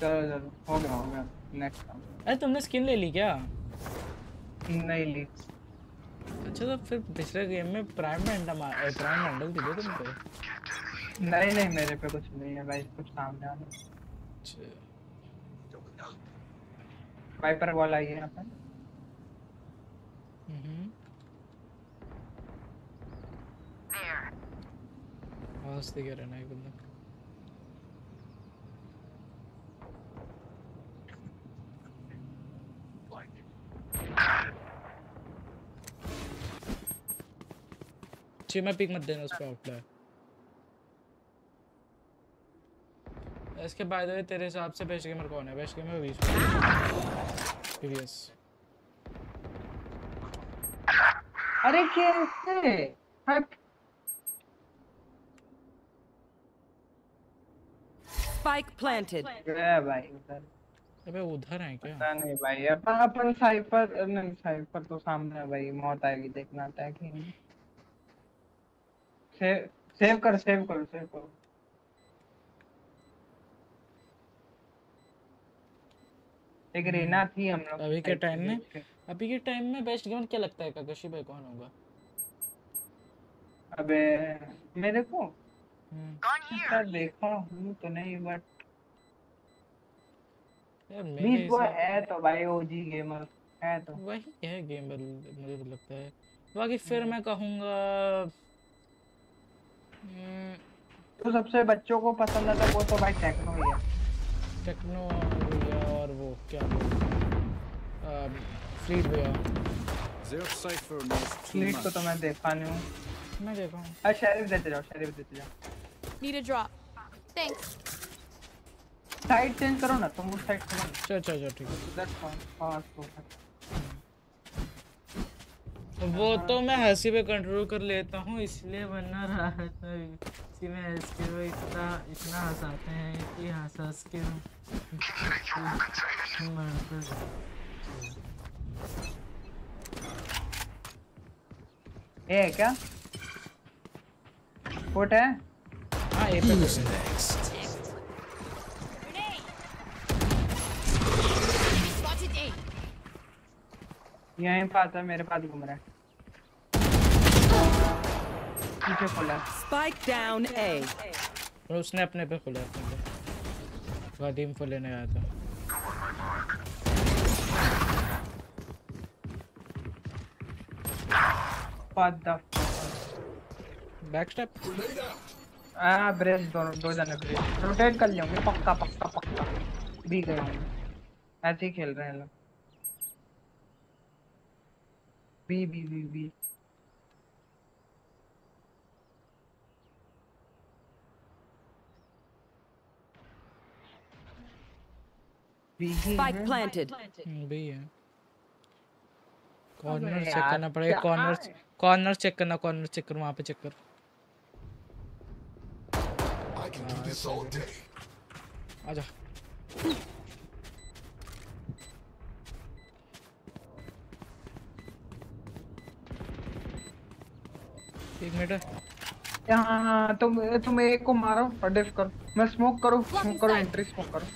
चलो चलो। हो गया हो गया। नेक्स्ट
अरे तुमने स्किन ले ली क्या?
नहीं ली।
अच्छा तो फिर पिछले गेम में प्राइम एंडल प्राइम एंडल दी थी तुमको
नहीं नहीं मेरे पे कुछ नहीं है भाई कुछ सामने आ वाइपर वॉल आई है यहाँ पर
हम्म। आवाज़ दे के रहना एक बंदा। ची मैं पिक मत देना उस पे आउटलायर इसके बाय द तेरे हिसाब से बेस्ट गेमर कौन है? बेस्ट गेमर बीच टीवीएस
अरे कैसे?
Spike planted.
गया भाई उधर।
अबे उधर है क्या?
पता नहीं भाई अपन अपन साइफर नहीं साइफर तो सामने है भाई मौत आएगी देखना अटैक ही नहीं। सेव सेव कर सेव करो सेव करो। एक रेना थी हम लोग
अभी के टाइम में अभी के टाइम में बेस्ट गेमर क्या लगता है काकशी भाई कौन होगा?
अबे मेरे को?
हम्म,
ऐसा देखा हूँ तो नहीं बट
यार
वो है तो भाई ओजी गेमर है तो।
वही है गेमर मुझे तो लगता है। बाकी फिर मैं कहूँगा हम्म,
तो सबसे बच्चों को पसंद आता वो तो भाई टेक्नो ही है।
टेक्नो भैया और वो क्या बोलते फ्लीट भैया।
फ्लीट को तो मैं देखा नहीं हूँ।
मैं देखा हूँ।
अच्छा शरीफ देते जाओ शरीफ देते जाओ।
Need a drop. Thanks.
Side change करो ना तुम उस साइड
चल चल चल ठीक है।
दैट्स फाइन फास्ट हो
वो तो मैं हँसी पे कंट्रोल कर लेता हूँ इसलिए वरना राहत तो इसी में हंस के वो इतना इतना हंसाते हैं कि हंस हंस के मरते
ये है क्या? फुट है?
हाँ ये पे
यहीं पास है मेरे पास घूम रहा है। पीछे खोला।
Spike down A.
और उसने अपने पे खोला अपने पे। वदीम को लेने आया था।
What the
बैक स्टेप
आ ब्रेस दोनों दो जने ब्रेस रोटेट कर लेंगे पक्का पक्का पक्का। भी गए ऐसे ही खेल रहे हैं लोग। B B B B B ही
Spike
है।
planted.
भी है कॉर्नर चेक करना पड़ेगा कॉर्नर? कॉर्नर चेक करना कॉर्नर चेक कर वहाँ पे चेक कर
I can do this all day.
आजा एक मिनट।
यहाँ तुम तुम एक को मारो और डिफ करो। मैं स्मोक करो स्मोक करो एंट्री स्मोक करो।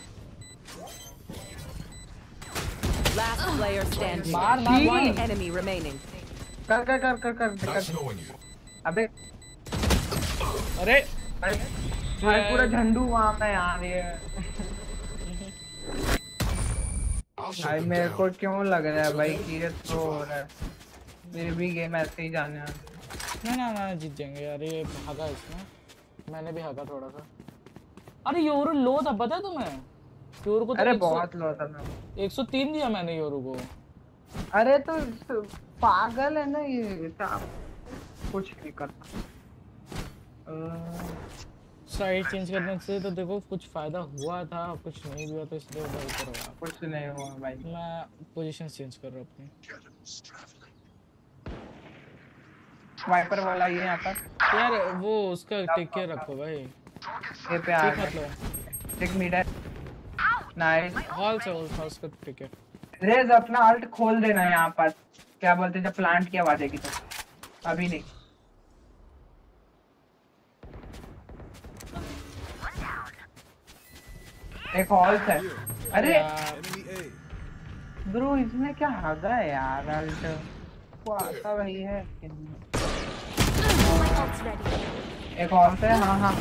Last player standing.
मार, मार,
One enemy remaining.
कर कर कर कर कर कर। अबे।
अरे।
भाई पूरा झंडू वहाँ पे आ रही है भाई मेरे को क्यों लग रहा है भाई कि ये थ्रो हो रहा है? मेरे भी गेम ऐसे ही जाने वाले
ना ना ना जीत जाएँगे यार ये भागा इसमें। मैंने भी भागा थोड़ा सा। अरे योरू लो था पता है तुम्हें? योरू को तो
अरे बहुत लो था मैं
103 दिया मैंने योरू को।
अरे तो पागल है ना ये इतना कुछ नहीं करता
साइड चेंज करने से तो देखो कुछ फ़ायदा हुआ था कुछ नहीं भी हुआ तो इसलिए उधर हुआ।
कुछ नहीं हुआ भाई।
मैं पोजीशन चेंज कर रहा हूँ अपनी।
वाइपर वाला ये यहाँ पर
यार वो उसका टेक केयर रखो भाई।
ये पे आ गया
मतलब।
एक मिनट है नाइस
हॉल से हॉल उसका टेक केयर
रेज अपना अल्ट खोल देना यहाँ पर। क्या बोलते हैं जब प्लांट की आवाज़ आएगी तो। अभी नहीं। एक हॉल है। अरे! ब्रो इसमें क्या हगा है यार अल्ट वो आता वही है. एक और से हाँ हाँ।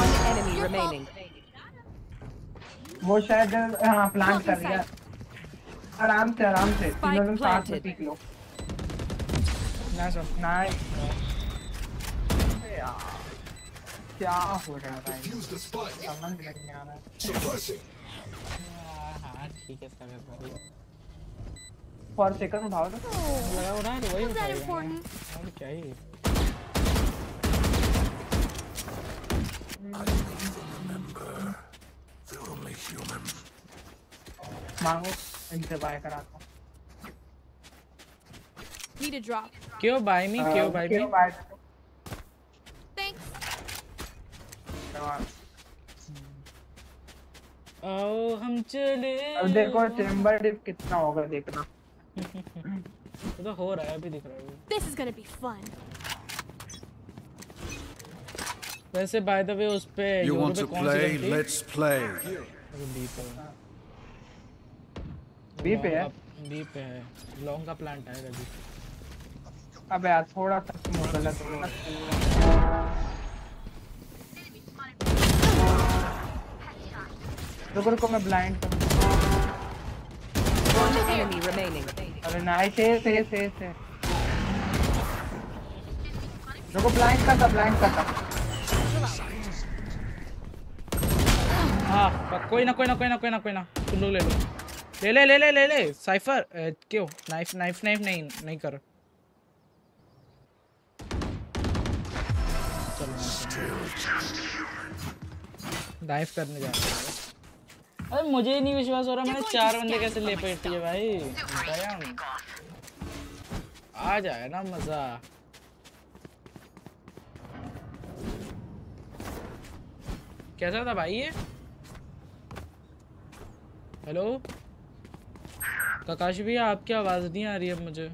One enemy remaining.
वो शायद हाँ प्लांट कर लिया आराम से आराम से। तीनों तुम साथ में. सीख लो।
नाइस
नाइस क्या हो रहा है भाई. समझ नहीं आ रहा है।
हाँ ठीक है सब भाई
फॉर सेकंड उठाओ तो।
लगा हो रहा है तो वही? और क्या ही।
मांगो इनसे बाय कराता हूँ
Need a drop.
क्यों बाय मी क्यों बाय मी
क्यों बाय
Thanks.
आओ हम चले
अब देखो चेंबर डिप कितना होगा देखना
वो तो हो रहा है अभी दिख रहा है
This is gonna be fun.
वैसे बाय द वे उस पे
You
यूरो
want
पे
to
कौन सी
play?
गन थी?
Let's play.
अरे बी पे
बी पे है?
बी पे है. लॉन्ग का प्लांट आएगा जी
अबे यार थोड़ा सा तुम गलत हो रहा रुको रुको मैं ब्लाइंड
enemy
अरे नाइस है से से से रुको ब्लाइंड करता ब्लाइंड करता
हाँ कोई ना कोई ना कोई ना कोई ना कोई ना। तुम लोग ले लो। ले ले ले ले ले ले। साइफर क्यों? नाइफ नाइफ नाइफ नहीं नहीं कर नाइफ करने जा रहा। अरे, मुझे ही नहीं विश्वास हो रहा, मैंने चार बंदे कैसे ले पेटी है भाई? आ जाए ना मज़ा। कैसा था भाई ये? हेलो प्रकाश भैया आपकी आवाज़ नहीं आ रही है मुझे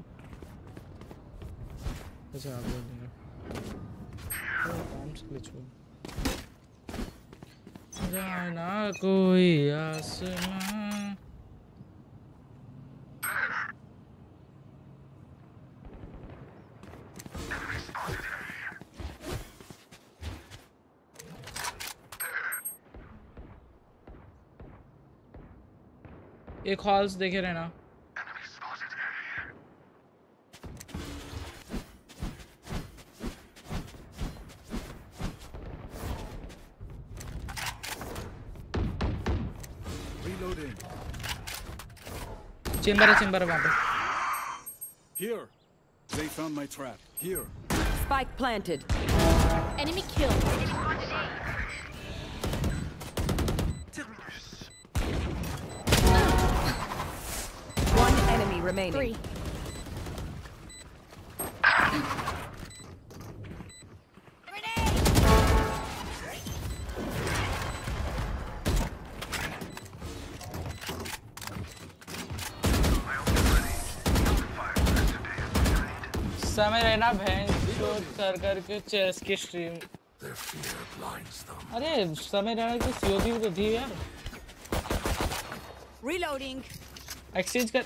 अच्छा आप बोल जाना कोई आसमां एक हॉल्स देखे रहना
Reloading.
चेंबर है चेंबर है वहाँ पे
Here. They found my trap. Here.
Spike planted.
Enemy killed.
Remaining.
Three.
समय रहना शोध कर करके चेस की स्ट्रीम. अरे समय रहना की सीओडी भी तो थी यार
Reloading.
एक्सचेंज कर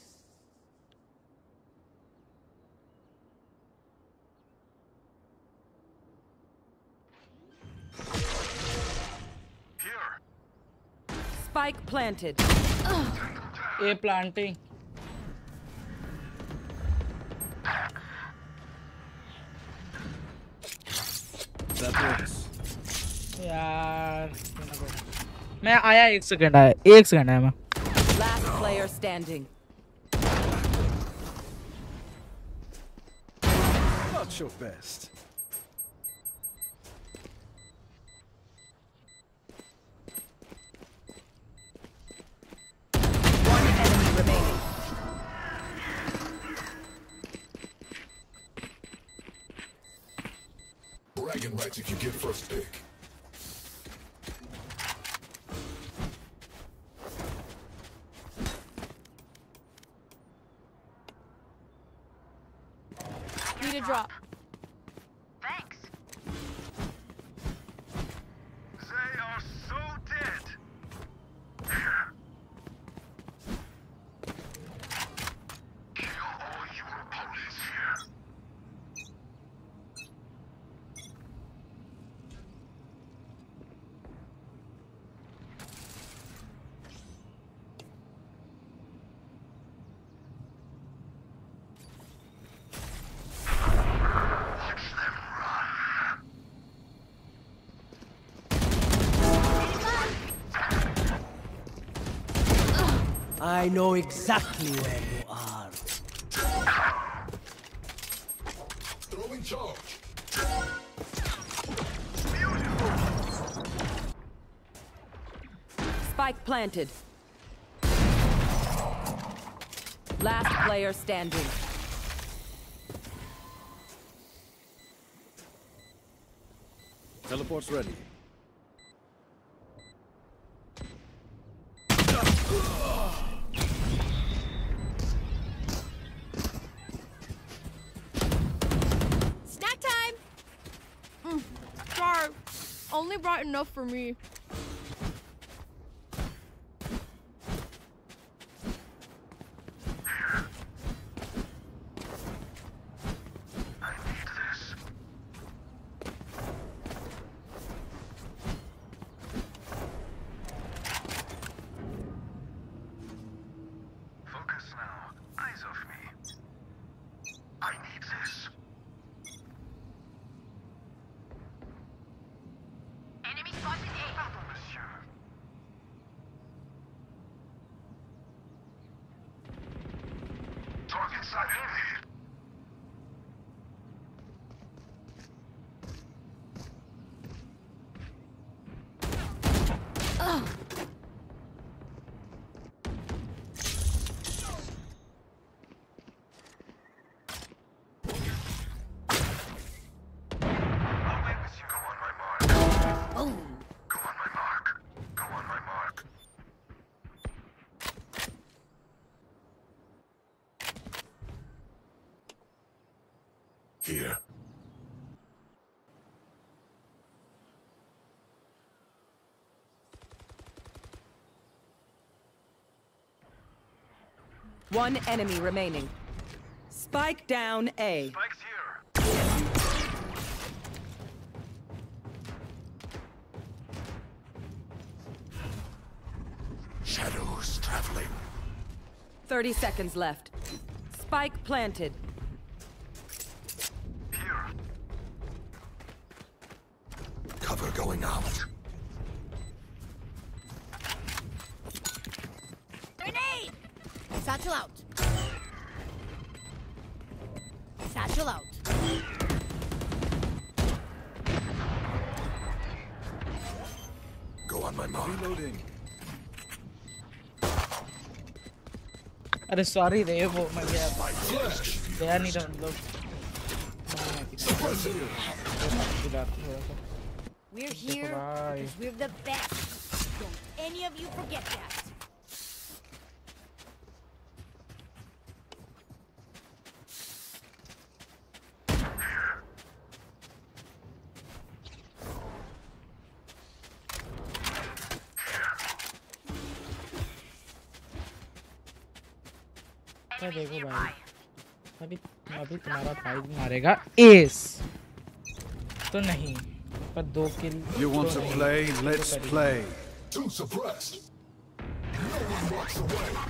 Spike planted.
A planting
That works.
यार मैं आया एक सेकंड आया एक सेकंड आया मैं
Last player standing.
Not your best.
I know exactly where you are.
Throwing charge.
Spike planted. Last player standing.
Teleport's ready.
Brought enough for me.
Focus now. Eyes off me. I need this. Enemy spotted A. Pardon, monsieur. Target sighted.
Oh.
Go on my mark. Go on my mark.
Here.
One enemy remaining. Spike down A.
Spikes here.
Shadows traveling.
30 seconds left. Spike planted.
अरे sorry रे वो मैं गया गया नहीं था मतलब
We're here
bye.
because we're the best. Don't any of you forget that.
अच्छा, देखो भाई। अभी अभी तुम्हारा भाई मारेगा। एस तो नहीं पर दो kill
you want to play let's play
to suppress no one walks away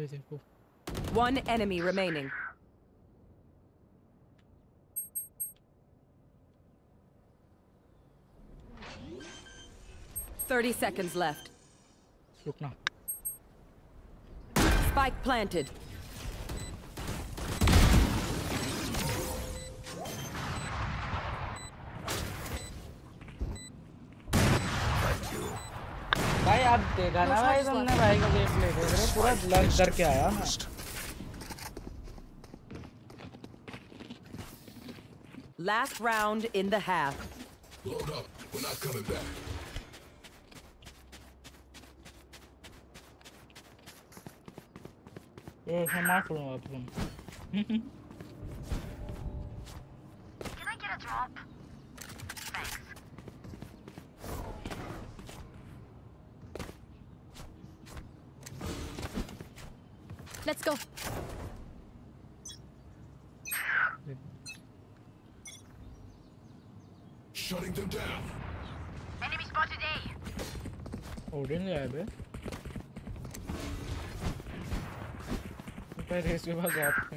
everything cool.
One enemy remaining. Thirty seconds left.
Look now.
Spike planted.
आप देखा ना भाई तुमने भाई का गेम प्ले देख रहे पूरा ब्लैंक करके आया ना
Last round in the half.
Load up. We're not coming back.
ये मैं मार
pessoas vazar.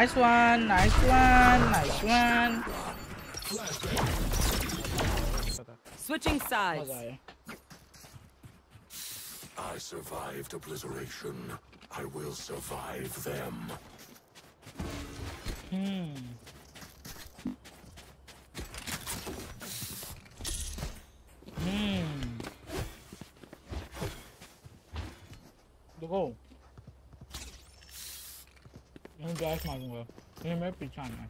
Nice
one,
nice one, nice one.
Switching sides.
I survived obliteration. I will survive them.
Hmm. Hmm. Go. मैं gas मारूंगा ये मेरे पीछे आना है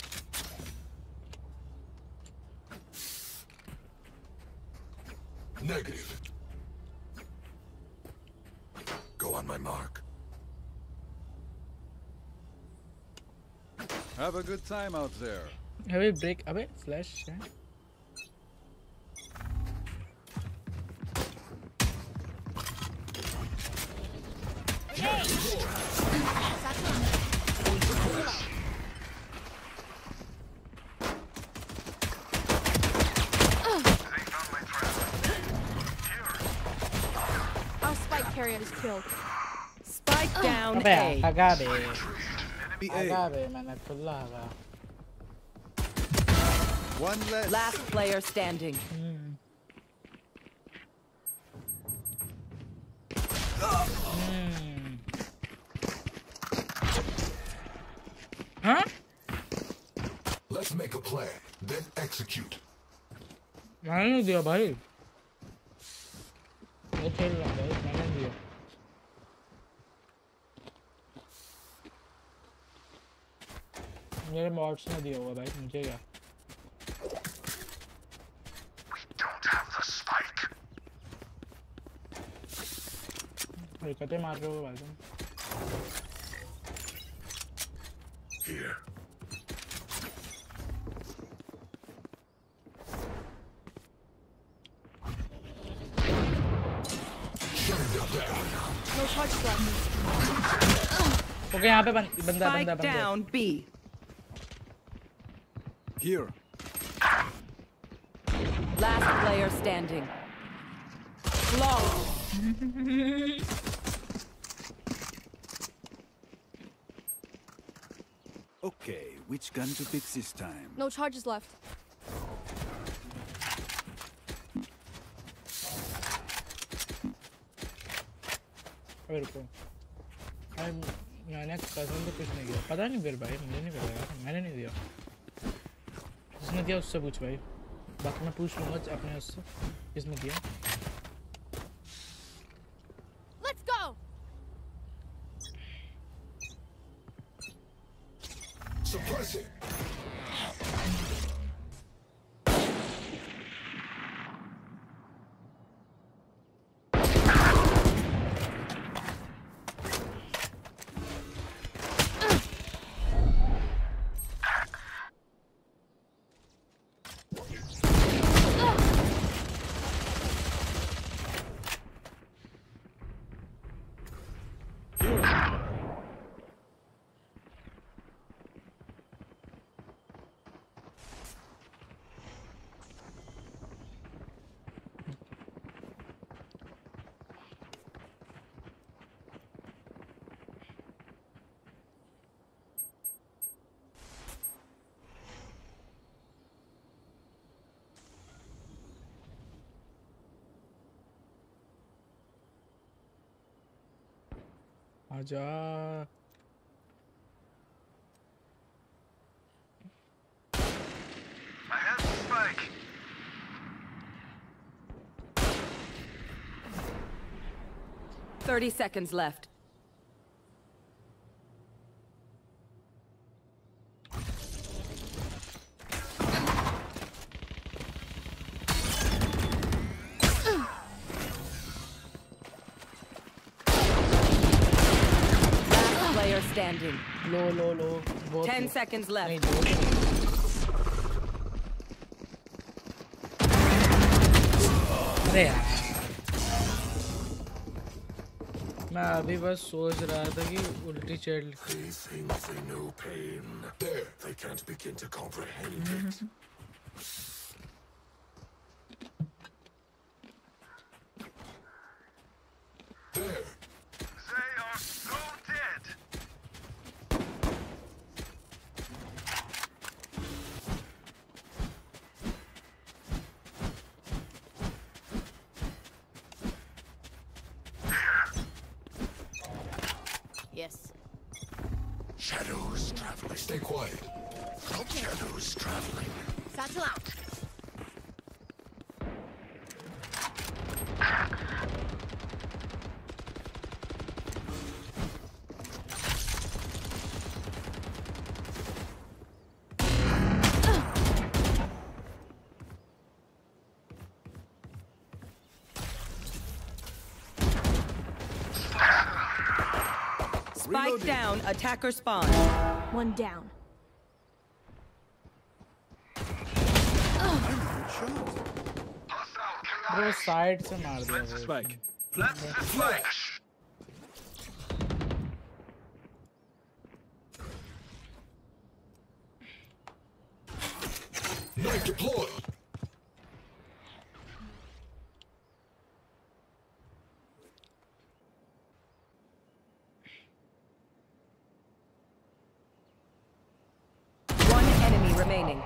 Negative. Go on my mark.
Have a good time out there.
अबे break अबे flash है
Our killed.
Spike down
अबे
A.
हगा bay
Enemy
हगा
A.
बे मैंने खुला हगा
One less.
Last player standing.
हम्म हम्म हाँ
Let's make a plan, then execute.
मैंने नहीं दिया भाई मैं खेल रहा भाई मैंने नहीं दिया मेरे मॉड्स ने दिया होगा भाई मुझे क्या. हरकतें मार रहे हो भाई तुम
Here.
ओके यहाँ पे बंद बंदा बंदा
Here.
Last player standing. Long.
Okay, which gun to pick this time?
No charges left.
अबे रुको भाई मैंने कसम तो कुछ नहीं किया पता नहीं फिर भाई मुझे नहीं पता यार मैंने नहीं दिया जिसने दिया उससे पूछ भाई। बाकी मैं पूछ लूँगा अपने उससे किसने दिया।
가자.
Thirty seconds left. Ten
लो।
seconds left.
नहीं दो अरे यार मैं अभी बस सोच रहा था कि उल्टी चढ़
Attacker spawn.
One down.
Bro, side to maar
spike.
Spike.
remaining.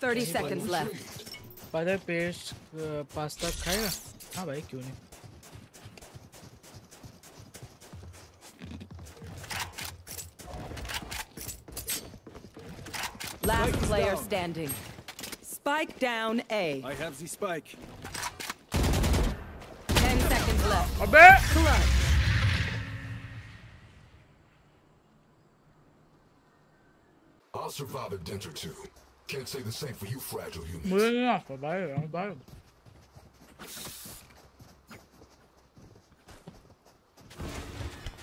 Thirty seconds left.
पता है पेस्ट पास्ता खाएगा हाँ भाई क्यों नहीं
Last
Spike is
player
down.
standing. Spike down A.
I have the spike.
Ten seconds left.
अबे
Clutch.
survive a dent or two. Can't say the same for you fragile humans. Buraya kadar yanındayım.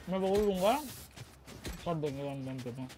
Ne oldu lan?
Pardon lan ben de ben.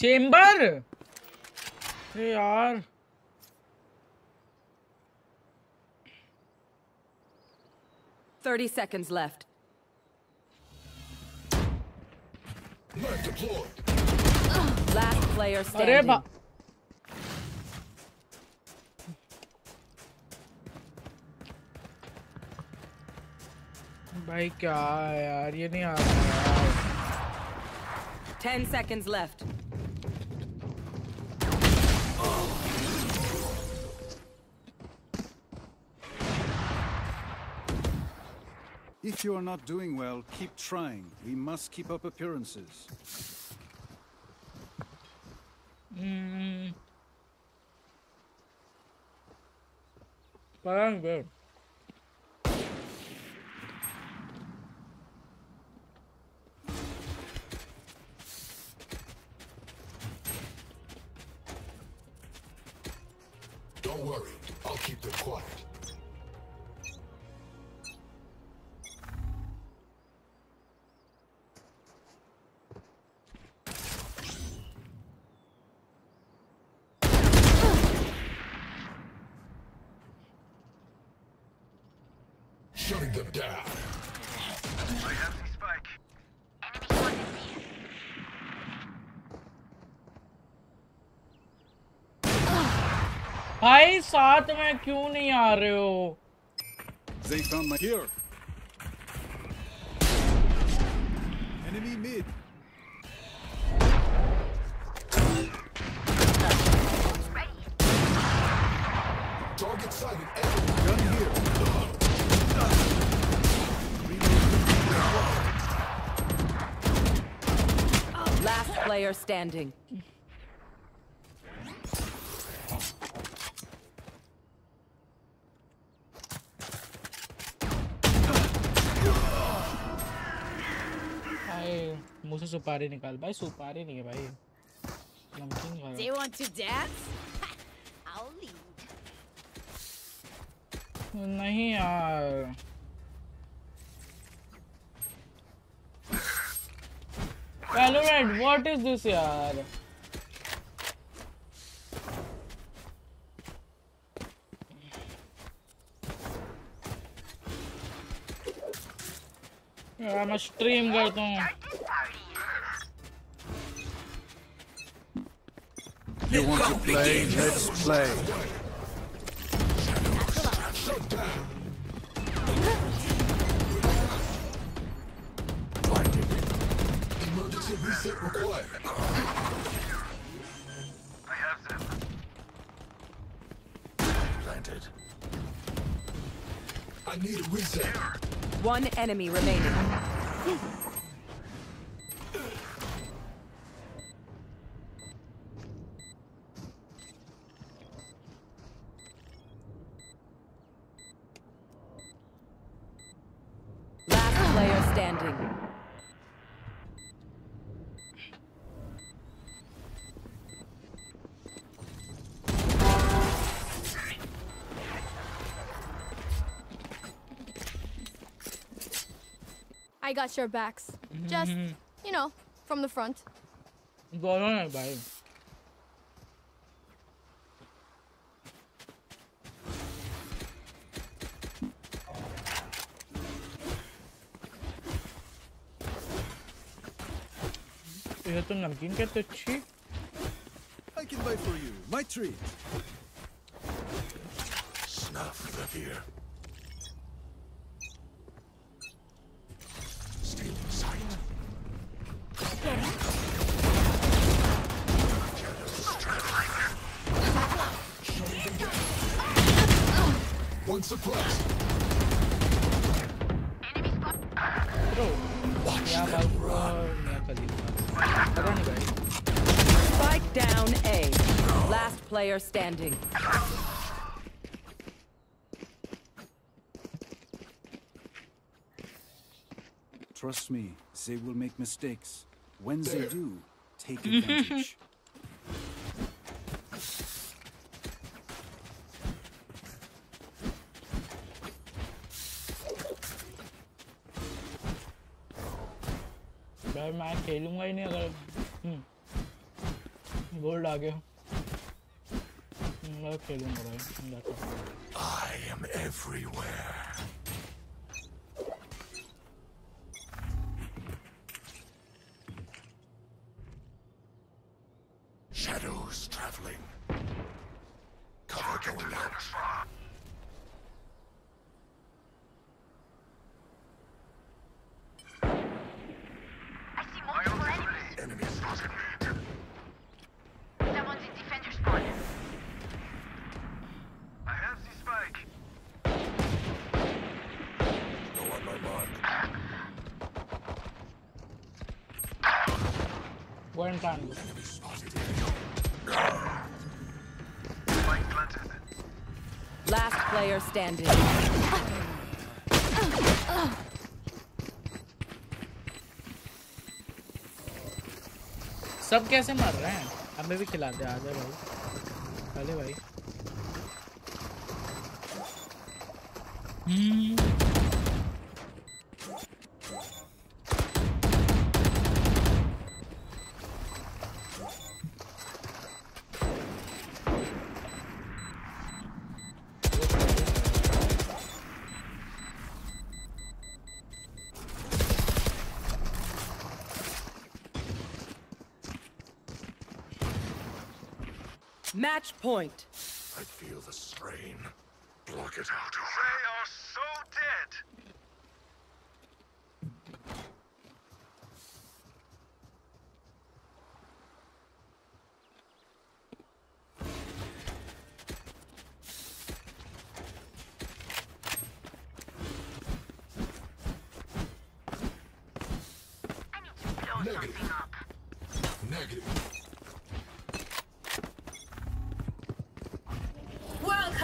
Chamber अरे यार
Thirty seconds left.
Knife deployed.
Last player
अरे
standing.
बा भाई क्या है यार ये नहीं आ रहा यार
Ten seconds left.
if you are not doing well, keep trying. We must keep up appearances.
Mm. Parang good.
Don't worry, I'll keep them quiet.
भाई साथ में क्यों नहीं आ रहे हो
They found my here. Enemy mid.
Target sighted.
Gun here.
Last player standing.
सुपारी निकाल भाई सुपारी नहीं है भाई नमकीन खा
Do you want to dance? I'll lead.
नहीं यार Valorant, what is this यार यार मैं स्ट्रीम करता हूँ
You want to play? Let's play.
Emergency reset required.
I have them.
Planted. I need a reset.
One enemy remaining.
got your backs. Just, you know, from the front.
दोनों नहीं भाई ये तो नमकीन कहते अच्छी
I can buy for you. My treat.
Snuff the here.
player standing.
Trust me, they will make mistakes. When they do, take advantage.
भाई मैं खेलूंगा ही नहीं अगर हम्म, गोल्ड आ गया
I am everywhere. Go
and tango.
Last player standing.
सब कैसे मर रहे हैं हमें भी खिला दे आजा भाई अरे भाई हम्म
point.
I feel the strain. Block it out.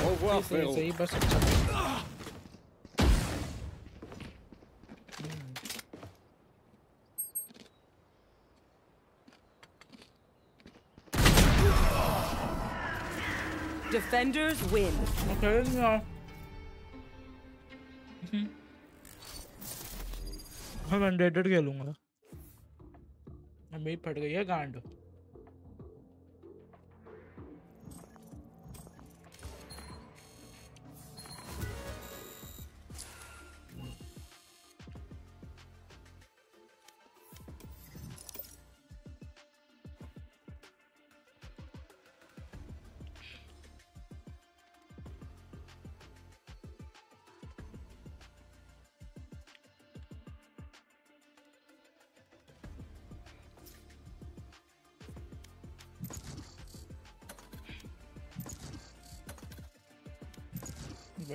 जुआई को
Next.
सही सही बस अच्छा
Defenders win.
खेलेंगे हाँ मैं अनडेटेड खेलूंगा मेरी फट गई है गांड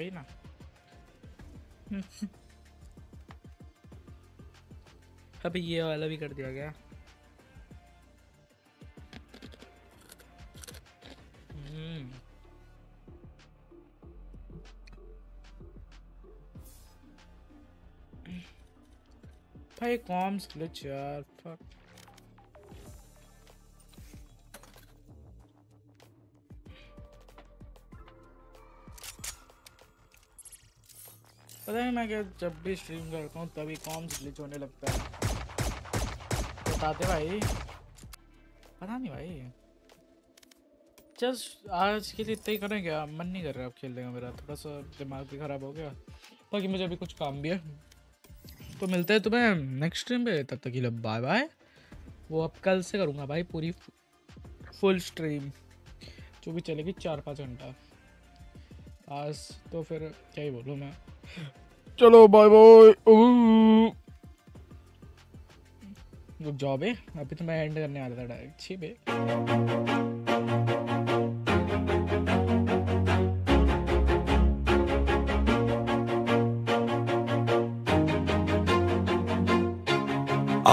वही ना अभी ये वाला भी कर दिया गया। हम्म। भाई कॉम्स ग्लिच यार फक पता नहीं मैं क्या जब भी स्ट्रीम करता हूँ, तभी कॉम्स ग्लिच होने लगता है। बताते भाई। पता नहीं भाई। जस्ट आज के लिए इतना ही करें क्या? मन नहीं कर रहा अब खेलने का मेरा। थोड़ा सा दिमाग भी ख़राब हो गया। बाकी मुझे अभी कुछ काम भी है। तो मिलते हैं तुम्हें नेक्स्ट स्ट्रीम पे। तब तक लिए बाय बाय वो अब कल से करूँगा भाई पूरी फुल स्ट्रीम जो भी चलेगी चार पाँच घंटा। आज तो फिर क्या ही बोलूँ मैं। चलो बाय बाय रुक जाओ बे अभी तो मैं एंड करने वाला था, डायरेक्ट। छी बे